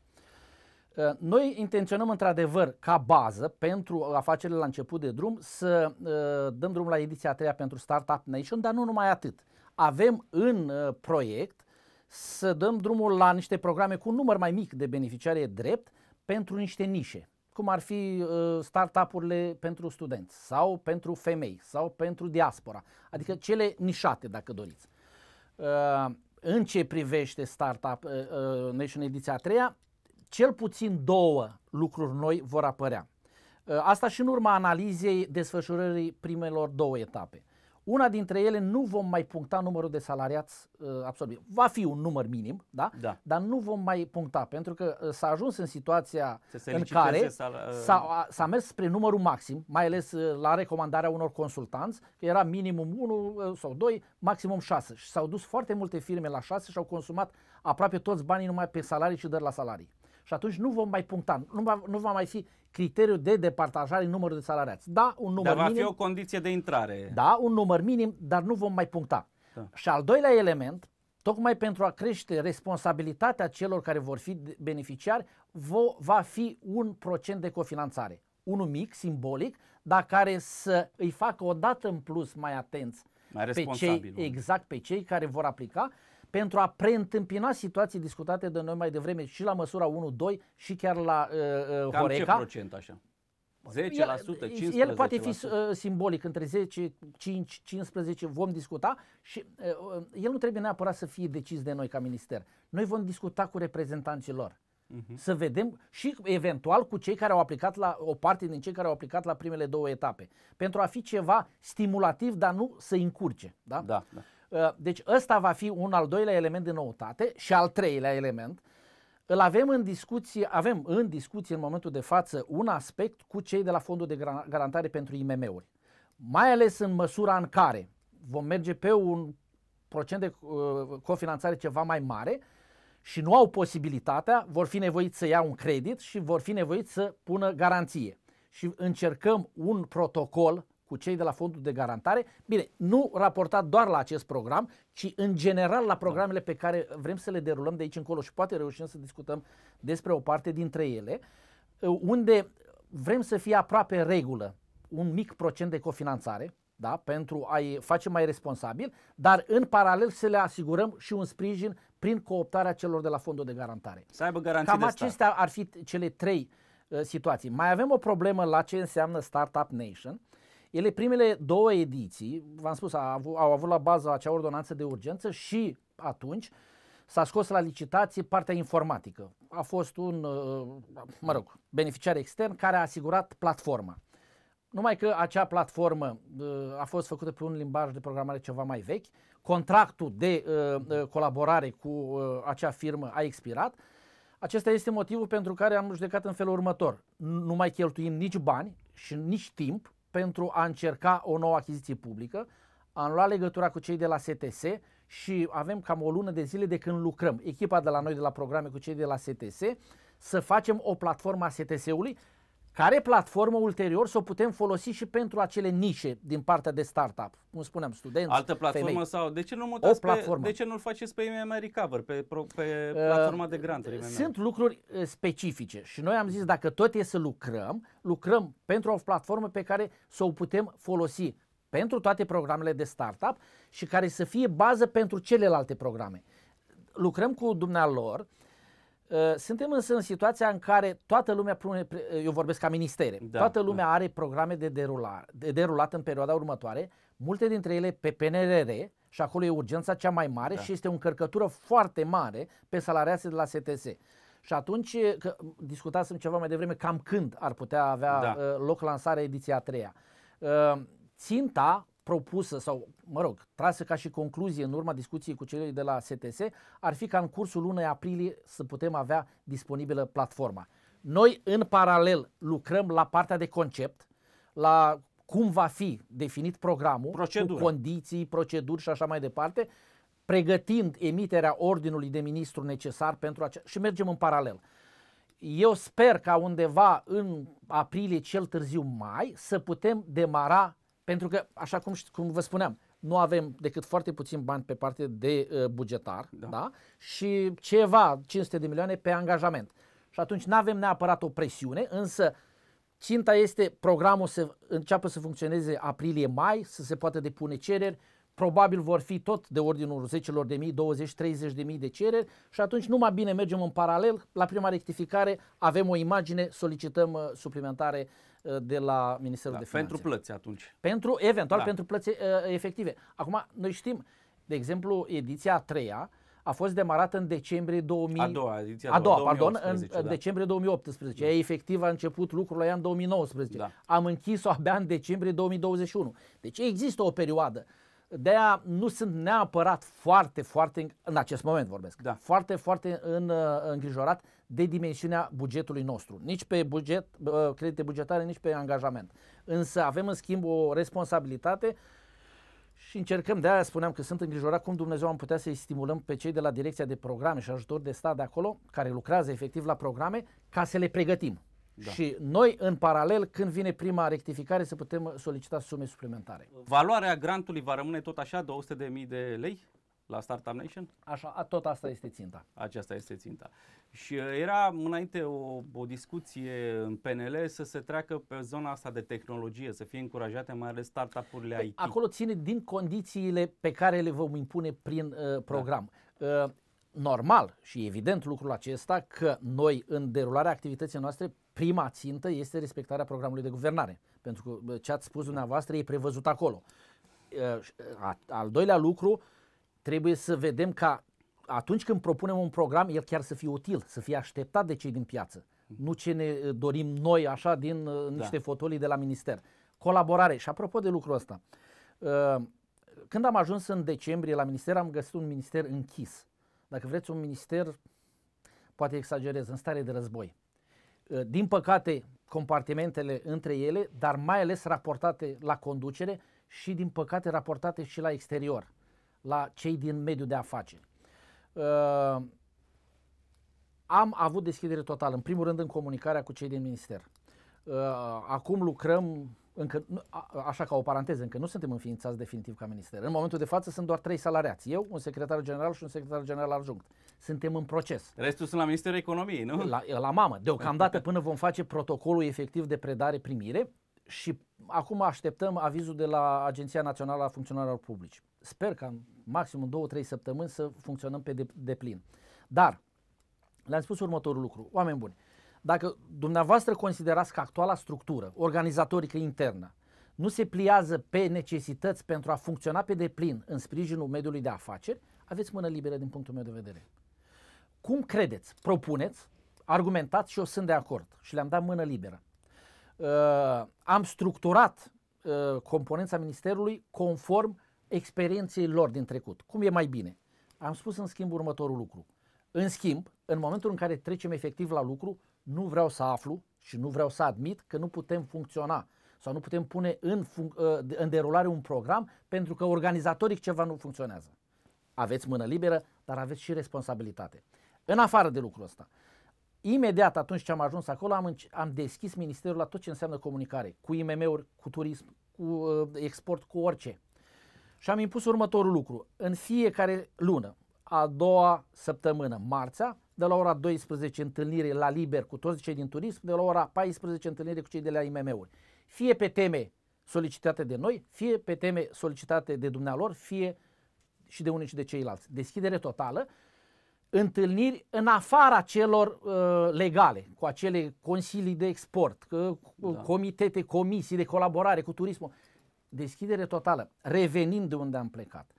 uh, noi intenționăm într-adevăr ca bază pentru afacerile la început de drum să uh, dăm drumul la ediția a treia pentru Startup Nation, dar nu numai atât. Avem în uh, proiect să dăm drumul la niște programe cu un număr mai mic de beneficiari drept, pentru niște nișe, cum ar fi uh, startup-urile pentru studenți sau pentru femei sau pentru diaspora, adică cele nișate, dacă doriți. Uh, în ce privește Startup uh, uh, Nation ediția a treia, cel puțin două lucruri noi vor apărea. Uh, asta și în urma analizei desfășurării primelor două etape. Una dintre ele nu vom mai puncta numărul de salariați uh, absorbiți. Va fi un număr minim, da? da? Dar nu vom mai puncta, pentru că uh, s-a ajuns în situația în care sal- uh, s-a, s-a mers spre numărul maxim, mai ales uh, la recomandarea unor consultanți, că era minimum 1 uh, sau 2, maximum 6. Și s-au dus foarte multe firme la 6 și au consumat aproape toți banii numai pe salarii și dări la salarii. Și atunci nu vom mai puncta, nu va, nu va mai fi criteriul de departajare în numărul de salariați. Da, un număr dar va minim. fi o condiție de intrare. Da, un număr minim, dar nu vom mai puncta. Da. Și al doilea element, tocmai pentru a crește responsabilitatea celor care vor fi beneficiari, va fi un procent de cofinanțare. Unul mic, simbolic, dar care să îi facă o dată în plus mai atenți mai pe cei, exact pe cei care vor aplica pentru a preîntâmpina situații discutate de noi mai devreme și la măsura 1-2 și chiar la uh, uh, Cam Horeca. ce procent așa? 15%. El poate fi uh, simbolic între 10, 5, 15, vom discuta și uh, el nu trebuie neapărat să fie decis de noi ca minister. Noi vom discuta cu reprezentanții lor. Uh-huh. Să vedem și eventual cu cei care au aplicat la o parte din cei care au aplicat la primele două etape. Pentru a fi ceva stimulativ, dar nu să încurce. Da? Da, da. Uh, deci ăsta va fi un al doilea element de noutate și al treilea element. Îl avem în discuție, avem în discuție în momentul de față un aspect cu cei de la Fondul de Garantare pentru IMM-uri. Mai ales în măsura în care vom merge pe un procent de uh, cofinanțare ceva mai mare și nu au posibilitatea, vor fi nevoiți să ia un credit și vor fi nevoiți să pună garanție. Și încercăm un protocol cu cei de la fondul de garantare, bine, nu raportat doar la acest program, ci în general la programele pe care vrem să le derulăm de aici încolo și poate reușim să discutăm despre o parte dintre ele, unde vrem să fie aproape regulă un mic procent de cofinanțare, da, pentru a-i face mai responsabil, dar în paralel să le asigurăm și un sprijin prin cooptarea celor de la fondul de garantare. Să aibă garanții Cam de acestea stat. ar fi cele trei uh, situații. Mai avem o problemă la ce înseamnă Startup Nation, ele, primele două ediții, v-am spus, au avut, au avut la bază acea ordonanță de urgență și atunci s-a scos la licitație partea informatică. A fost un, uh, mă rog, beneficiar extern care a asigurat platforma. Numai că acea platformă uh, a fost făcută pe un limbaj de programare ceva mai vechi, contractul de uh, colaborare cu acea firmă a expirat. Acesta este motivul pentru care am judecat în felul următor. Nu mai cheltuim nici bani și nici timp pentru a încerca o nouă achiziție publică. Am luat legătura cu cei de la STS și avem cam o lună de zile de când lucrăm, echipa de la noi de la programe cu cei de la STS, să facem o platformă a STS-ului, care platformă ulterior să o putem folosi și pentru acele nișe din partea de startup, cum spuneam, studenți, Altă platformă femei. sau de ce nu mutați o platformă. Pe, de ce nu-l faceți pe IMM Recover, pe, pe, pe uh, platforma de granturi? IMM? Sunt lucruri uh, specifice și noi am zis dacă tot e să lucrăm, lucrăm pentru o platformă pe care să o putem folosi pentru toate programele de startup și care să fie bază pentru celelalte programe. Lucrăm cu dumnealor, Uh, suntem însă în situația în care toată lumea, pune, eu vorbesc ca ministere, da, toată lumea da. are programe de, derular, de derulat în perioada următoare, multe dintre ele pe PNRR și acolo e urgența cea mai mare da. și este o încărcătură foarte mare pe salariații de la STS. Și atunci, că discutasem ceva mai devreme, cam când ar putea avea da. Uh, loc lansarea ediția a treia. Uh, ținta propusă sau, mă rog, trasă ca și concluzie în urma discuției cu cei de la STS ar fi ca în cursul lunei aprilie să putem avea disponibilă platforma. Noi, în paralel, lucrăm la partea de concept, la cum va fi definit programul, Procedură. cu condiții, proceduri și așa mai departe, pregătind emiterea ordinului de ministru necesar pentru acea... și mergem în paralel. Eu sper ca undeva în aprilie, cel târziu mai, să putem demara pentru că, așa cum, cum vă spuneam, nu avem decât foarte puțin bani pe parte de uh, bugetar da. Da? și ceva, 500 de milioane pe angajament. Și atunci nu avem neapărat o presiune, însă ținta este programul să înceapă să funcționeze aprilie-mai, să se poată depune cereri, probabil vor fi tot de ordinul 10 de mii, 20-30 de mii de cereri și atunci numai bine mergem în paralel, la prima rectificare avem o imagine, solicităm uh, suplimentare Uh, de la Ministerul da, de Finanțe. Pentru plăți atunci. Pentru, eventual, da. pentru plăți uh, efective. Acum, noi știm, de exemplu, ediția a treia a fost demarată în decembrie 2000... A doua, ediția a doua, 2018, pardon, în, da. în decembrie 2018. Da. Ea efectiv a început lucrul la ea în 2019. Da. Am închis-o abia în decembrie 2021. Deci există o perioadă. De aia nu sunt neapărat foarte, foarte, în acest moment vorbesc, da. foarte, foarte în, uh, îngrijorat de dimensiunea bugetului nostru. Nici pe buget, credite bugetare, nici pe angajament. Însă avem în schimb o responsabilitate și încercăm, de aia spuneam că sunt îngrijorat cum Dumnezeu am putea să-i stimulăm pe cei de la Direcția de Programe și Ajutor de Stat de acolo, care lucrează efectiv la programe, ca să le pregătim. Da. Și noi, în paralel, când vine prima rectificare, să putem solicita sume suplimentare. Valoarea grantului va rămâne tot așa, 200.000 de lei? la Startup Nation? Așa, tot asta este ținta. Aceasta este ținta. Și uh, era înainte o, o discuție în PNL să se treacă pe zona asta de tehnologie, să fie încurajate mai ales startup-urile păi, IT. Acolo ține din condițiile pe care le vom impune prin uh, program. Da. Uh, normal și evident lucrul acesta că noi în derularea activității noastre prima țintă este respectarea programului de guvernare. Pentru că ce ați spus dumneavoastră e prevăzut acolo. Al doilea lucru, trebuie să vedem ca atunci când propunem un program, el chiar să fie util, să fie așteptat de cei din piață. Nu ce ne dorim noi așa din uh, niște da. fotolii de la minister. Colaborare. Și apropo de lucrul ăsta, uh, când am ajuns în decembrie la minister, am găsit un minister închis. Dacă vreți, un minister, poate exagerez, în stare de război. Uh, din păcate, compartimentele între ele, dar mai ales raportate la conducere și, din păcate, raportate și la exterior, la cei din mediul de afaceri. Uh, am avut deschidere totală, în primul rând în comunicarea cu cei din minister. Uh, acum lucrăm, încă, așa ca o paranteză, încă nu suntem înființați definitiv ca minister. În momentul de față sunt doar trei salariați, eu, un secretar general și un secretar general adjunct. Suntem în proces. Restul sunt la Ministerul Economiei, nu? La, la mamă. Deocamdată până vom face protocolul efectiv de predare-primire și acum așteptăm avizul de la Agenția Națională a Funcționarilor Publici. Sper că în maximum 2-3 săptămâni să funcționăm pe deplin. Dar, le-am spus următorul lucru, oameni buni, dacă dumneavoastră considerați că actuala structură organizatorică internă nu se pliază pe necesități pentru a funcționa pe deplin în sprijinul mediului de afaceri, aveți mână liberă din punctul meu de vedere. Cum credeți? Propuneți, argumentați și eu sunt de acord și le-am dat mână liberă. Uh, am structurat uh, componența Ministerului conform experienței lor din trecut. Cum e mai bine? Am spus în schimb următorul lucru. În schimb, în momentul în care trecem efectiv la lucru, nu vreau să aflu și nu vreau să admit că nu putem funcționa sau nu putem pune în, ă, în derulare un program pentru că organizatoric ceva nu funcționează. Aveți mână liberă, dar aveți și responsabilitate. În afară de lucrul ăsta, imediat atunci ce am ajuns acolo, am, am deschis ministerul la tot ce înseamnă comunicare, cu IMM-uri, cu turism, cu uh, export, cu orice. Și am impus următorul lucru. În fiecare lună, a doua săptămână, marțea, de la ora 12 întâlnire la liber cu toți cei din turism, de la ora 14 întâlnire cu cei de la IMM-uri. Fie pe teme solicitate de noi, fie pe teme solicitate de dumnealor, fie și de unii și de ceilalți. Deschidere totală, întâlniri în afara celor uh, legale, cu acele consilii de export, cu, da. comitete, comisii de colaborare cu turismul deschidere totală, revenind de unde am plecat.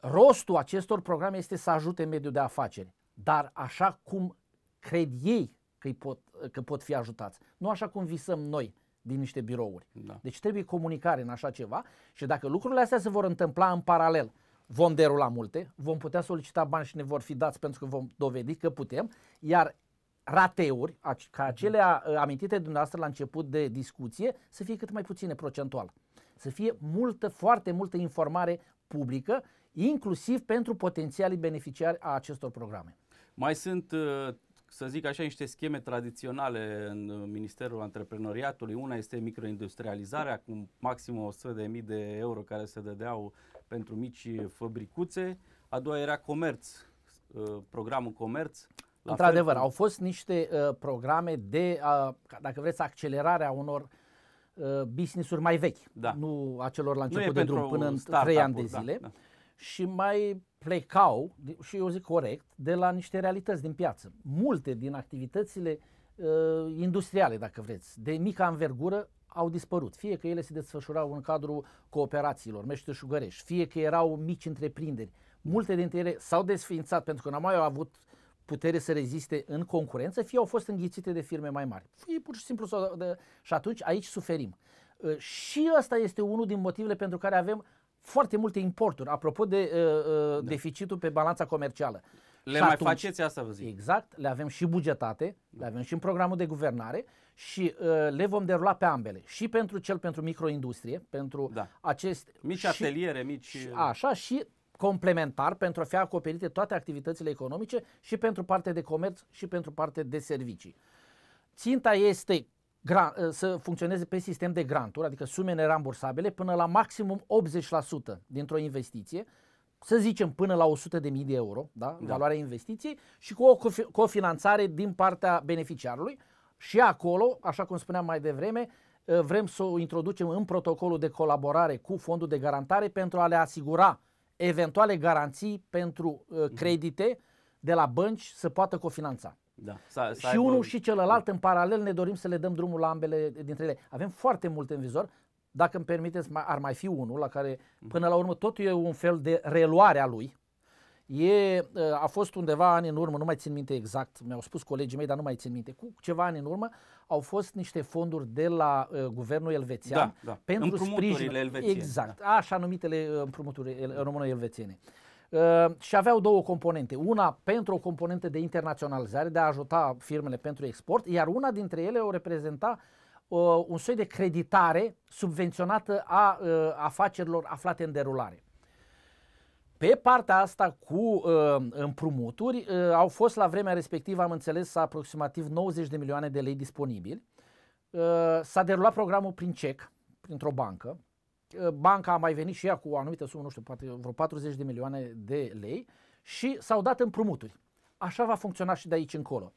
Rostul acestor programe este să ajute mediul de afaceri, dar așa cum cred ei că, pot, că pot fi ajutați, nu așa cum visăm noi din niște birouri. Da. Deci trebuie comunicare în așa ceva și dacă lucrurile astea se vor întâmpla în paralel, vom derula multe, vom putea solicita bani și ne vor fi dați pentru că vom dovedi că putem, iar rateuri, ca acele amintite dumneavoastră la început de discuție, să fie cât mai puține procentual să fie multă, foarte multă informare publică, inclusiv pentru potențialii beneficiari a acestor programe. Mai sunt uh, să zic așa, niște scheme tradiționale în Ministerul Antreprenoriatului. Una este microindustrializarea cu maxim 100.000 de euro care se dădeau pentru mici fabricuțe. A doua era comerț, uh, programul comerț. Într-adevăr, au fost niște uh, programe de, uh, dacă vreți, accelerarea unor uh, business-uri mai vechi, da. nu a celor la început de drum, până în 3 ani de da, zile. Da, da. Și mai plecau, și eu zic corect, de la niște realități din piață. Multe din activitățile uh, industriale, dacă vreți, de mică învergură, au dispărut. Fie că ele se desfășurau în cadrul cooperațiilor, meșteșugărești, fie că erau mici întreprinderi. Multe dintre ele s-au desființat pentru că n-au mai avut putere să reziste în concurență, fie au fost înghițite de firme mai mari. Fie pur și simplu sau de, și atunci aici suferim. Uh, și ăsta este unul din motivele pentru care avem foarte multe importuri, apropo de uh, uh, da. deficitul pe balanța comercială. Le și mai atunci, faceți asta, vă zic. Exact, le avem și bugetate, da. le avem și în programul de guvernare și uh, le vom derula pe ambele. Și pentru cel pentru microindustrie, pentru da. acest... Mici și, ateliere, mici... Așa, și complementar pentru a fi acoperite toate activitățile economice și pentru partea de comerț și pentru partea de servicii. Ținta este să funcționeze pe sistem de granturi, adică sume nerambursabile, până la maximum 80% dintr-o investiție, să zicem până la 100.000 de euro, da? da. valoarea investiției, și cu o cofinanțare din partea beneficiarului. Și acolo, așa cum spuneam mai devreme, ă, vrem să o introducem în protocolul de colaborare cu fondul de garantare pentru a le asigura eventuale garanții pentru uh, credite de la bănci să poată cofinanța. Da. Să, să și aibă... unul și celălalt în paralel ne dorim să le dăm drumul la ambele dintre ele. Avem foarte multe în vizor. Dacă îmi permiteți, ar mai fi unul la care mhm. până la urmă totul e un fel de reluare a lui. E, a fost undeva ani în urmă, nu mai țin minte exact, mi-au spus colegii mei, dar nu mai țin minte, cu ceva ani în urmă au fost niște fonduri de la uh, guvernul elvețian da, da. pentru sprijin. elvețiene. Exact, da. așa numitele uh, împrumuturi româno-elvețiene. Uh, și aveau două componente. Una pentru o componentă de internaționalizare, de a ajuta firmele pentru export, iar una dintre ele o reprezenta uh, un soi de creditare subvenționată a uh, afacerilor aflate în derulare. Pe partea asta cu uh, împrumuturi uh, au fost la vremea respectivă, am înțeles, aproximativ 90 de milioane de lei disponibili. Uh, s-a derulat programul prin cec, printr-o bancă. Uh, banca a mai venit și ea cu o anumită sumă, nu știu, poate vreo 40 de milioane de lei și s-au dat împrumuturi. Așa va funcționa și de aici încolo.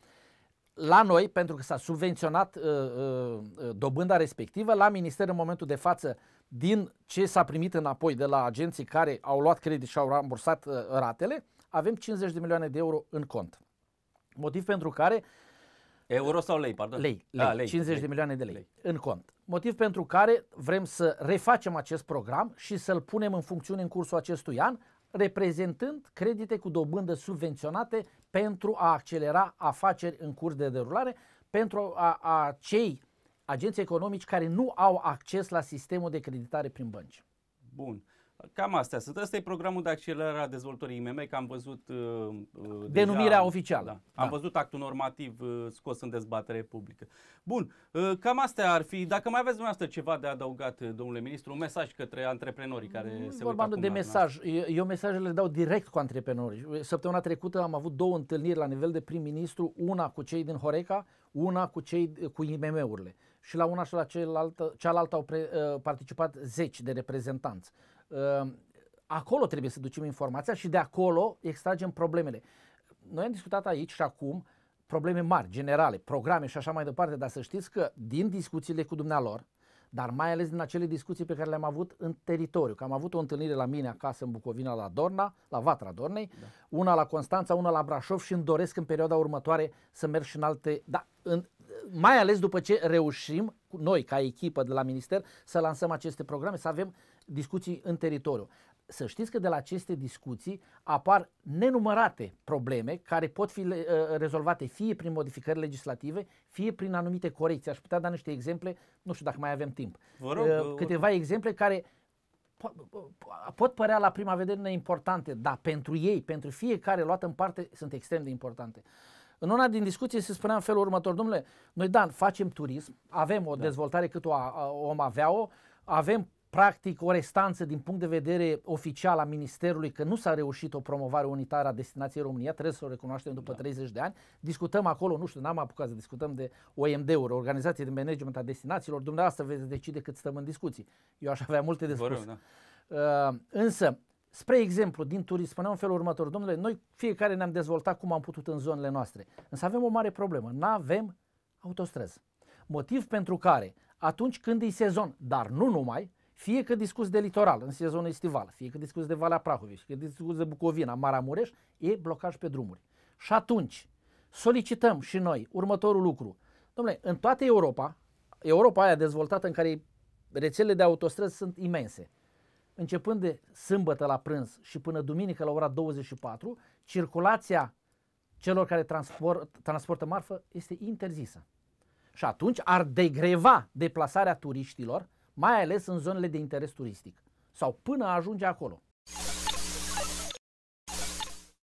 La noi, pentru că s-a subvenționat uh, uh, dobânda respectivă, la minister în momentul de față din ce s-a primit înapoi de la agenții care au luat credit și au rambursat uh, ratele, avem 50 de milioane de euro în cont. Motiv pentru care Euro sau lei, pardon? Lei, lei, A, lei 50 lei. de milioane de lei, lei în cont. Motiv pentru care vrem să refacem acest program și să-l punem în funcțiune în cursul acestui an, reprezentând credite cu dobândă subvenționate pentru a accelera afaceri în curs de derulare, pentru a, a cei agenții economici care nu au acces la sistemul de creditare prin bănci. Bun. Cam astea sunt. Ăsta e programul de accelerare a dezvoltării IMM, că am văzut uh, uh, Denumirea deja, oficială. Da, am da. văzut actul normativ uh, scos în dezbatere publică. Bun, uh, cam astea ar fi. Dacă mai aveți dumneavoastră ceva de adăugat, uh, domnule ministru, un mesaj către antreprenorii care nu se uită de mesaj. Eu, eu mesajele le dau direct cu antreprenorii. Săptămâna trecută am avut două întâlniri la nivel de prim-ministru, una cu cei din Horeca, una cu cei cu IMM-urile. Și la una și la cealaltă, cealaltă au pre, uh, participat zeci de reprezentanți. Ehm, acolo trebuie să ducem informația și de acolo extragem problemele. Noi am discutat aici și acum probleme mari, generale, programe și așa mai departe, dar să știți că din discuțiile cu dumnealor, dar mai ales din acele discuții pe care le-am avut în teritoriu, că am avut o întâlnire la mine acasă în Bucovina, la Dorna, la Vatra Dornei, da. una la Constanța, una la Brașov și îmi doresc în perioada următoare să merg și în alte, da, în, mai ales după ce reușim, noi ca echipă de la minister, să lansăm aceste programe, să avem discuții în teritoriu. Să știți că de la aceste discuții apar nenumărate probleme care pot fi uh, rezolvate fie prin modificări legislative, fie prin anumite corecții. Aș putea da niște exemple, nu știu dacă mai avem timp. Vă rog, uh, câteva vă... exemple care pot părea la prima vedere neimportante, dar pentru ei, pentru fiecare luat în parte, sunt extrem de importante. În una din discuții se spunea în felul următor, domnule, noi, Dan, facem turism, avem o da. dezvoltare cât o om avea-o, avem practic o restanță din punct de vedere oficial a Ministerului că nu s-a reușit o promovare unitară a destinației România, trebuie să o recunoaștem după da. 30 de ani. Discutăm acolo, nu știu, n-am apucat să discutăm de OMD-uri, Organizație de Management a Destinațiilor, dumneavoastră veți decide cât stăm în discuții. Eu aș avea multe de spus. Rău, da. uh, însă, spre exemplu, din turism, spuneam în felul următor, domnule, noi fiecare ne-am dezvoltat cum am putut în zonele noastre, însă avem o mare problemă, nu avem autostrăzi. Motiv pentru care atunci când e sezon, dar nu numai, fie că discuți de litoral în sezonul estival, fie că discuți de Valea Prahovei, fie că discuți de Bucovina, Maramureș, e blocaj pe drumuri. Și atunci solicităm și noi următorul lucru. Domnule, în toată Europa, Europa aia dezvoltată în care rețelele de autostrăzi sunt imense, începând de sâmbătă la prânz și până duminică la ora 24, circulația celor care transport, transportă marfă este interzisă. Și atunci ar degreva deplasarea turiștilor mai ales în zonele de interes turistic sau până ajunge acolo.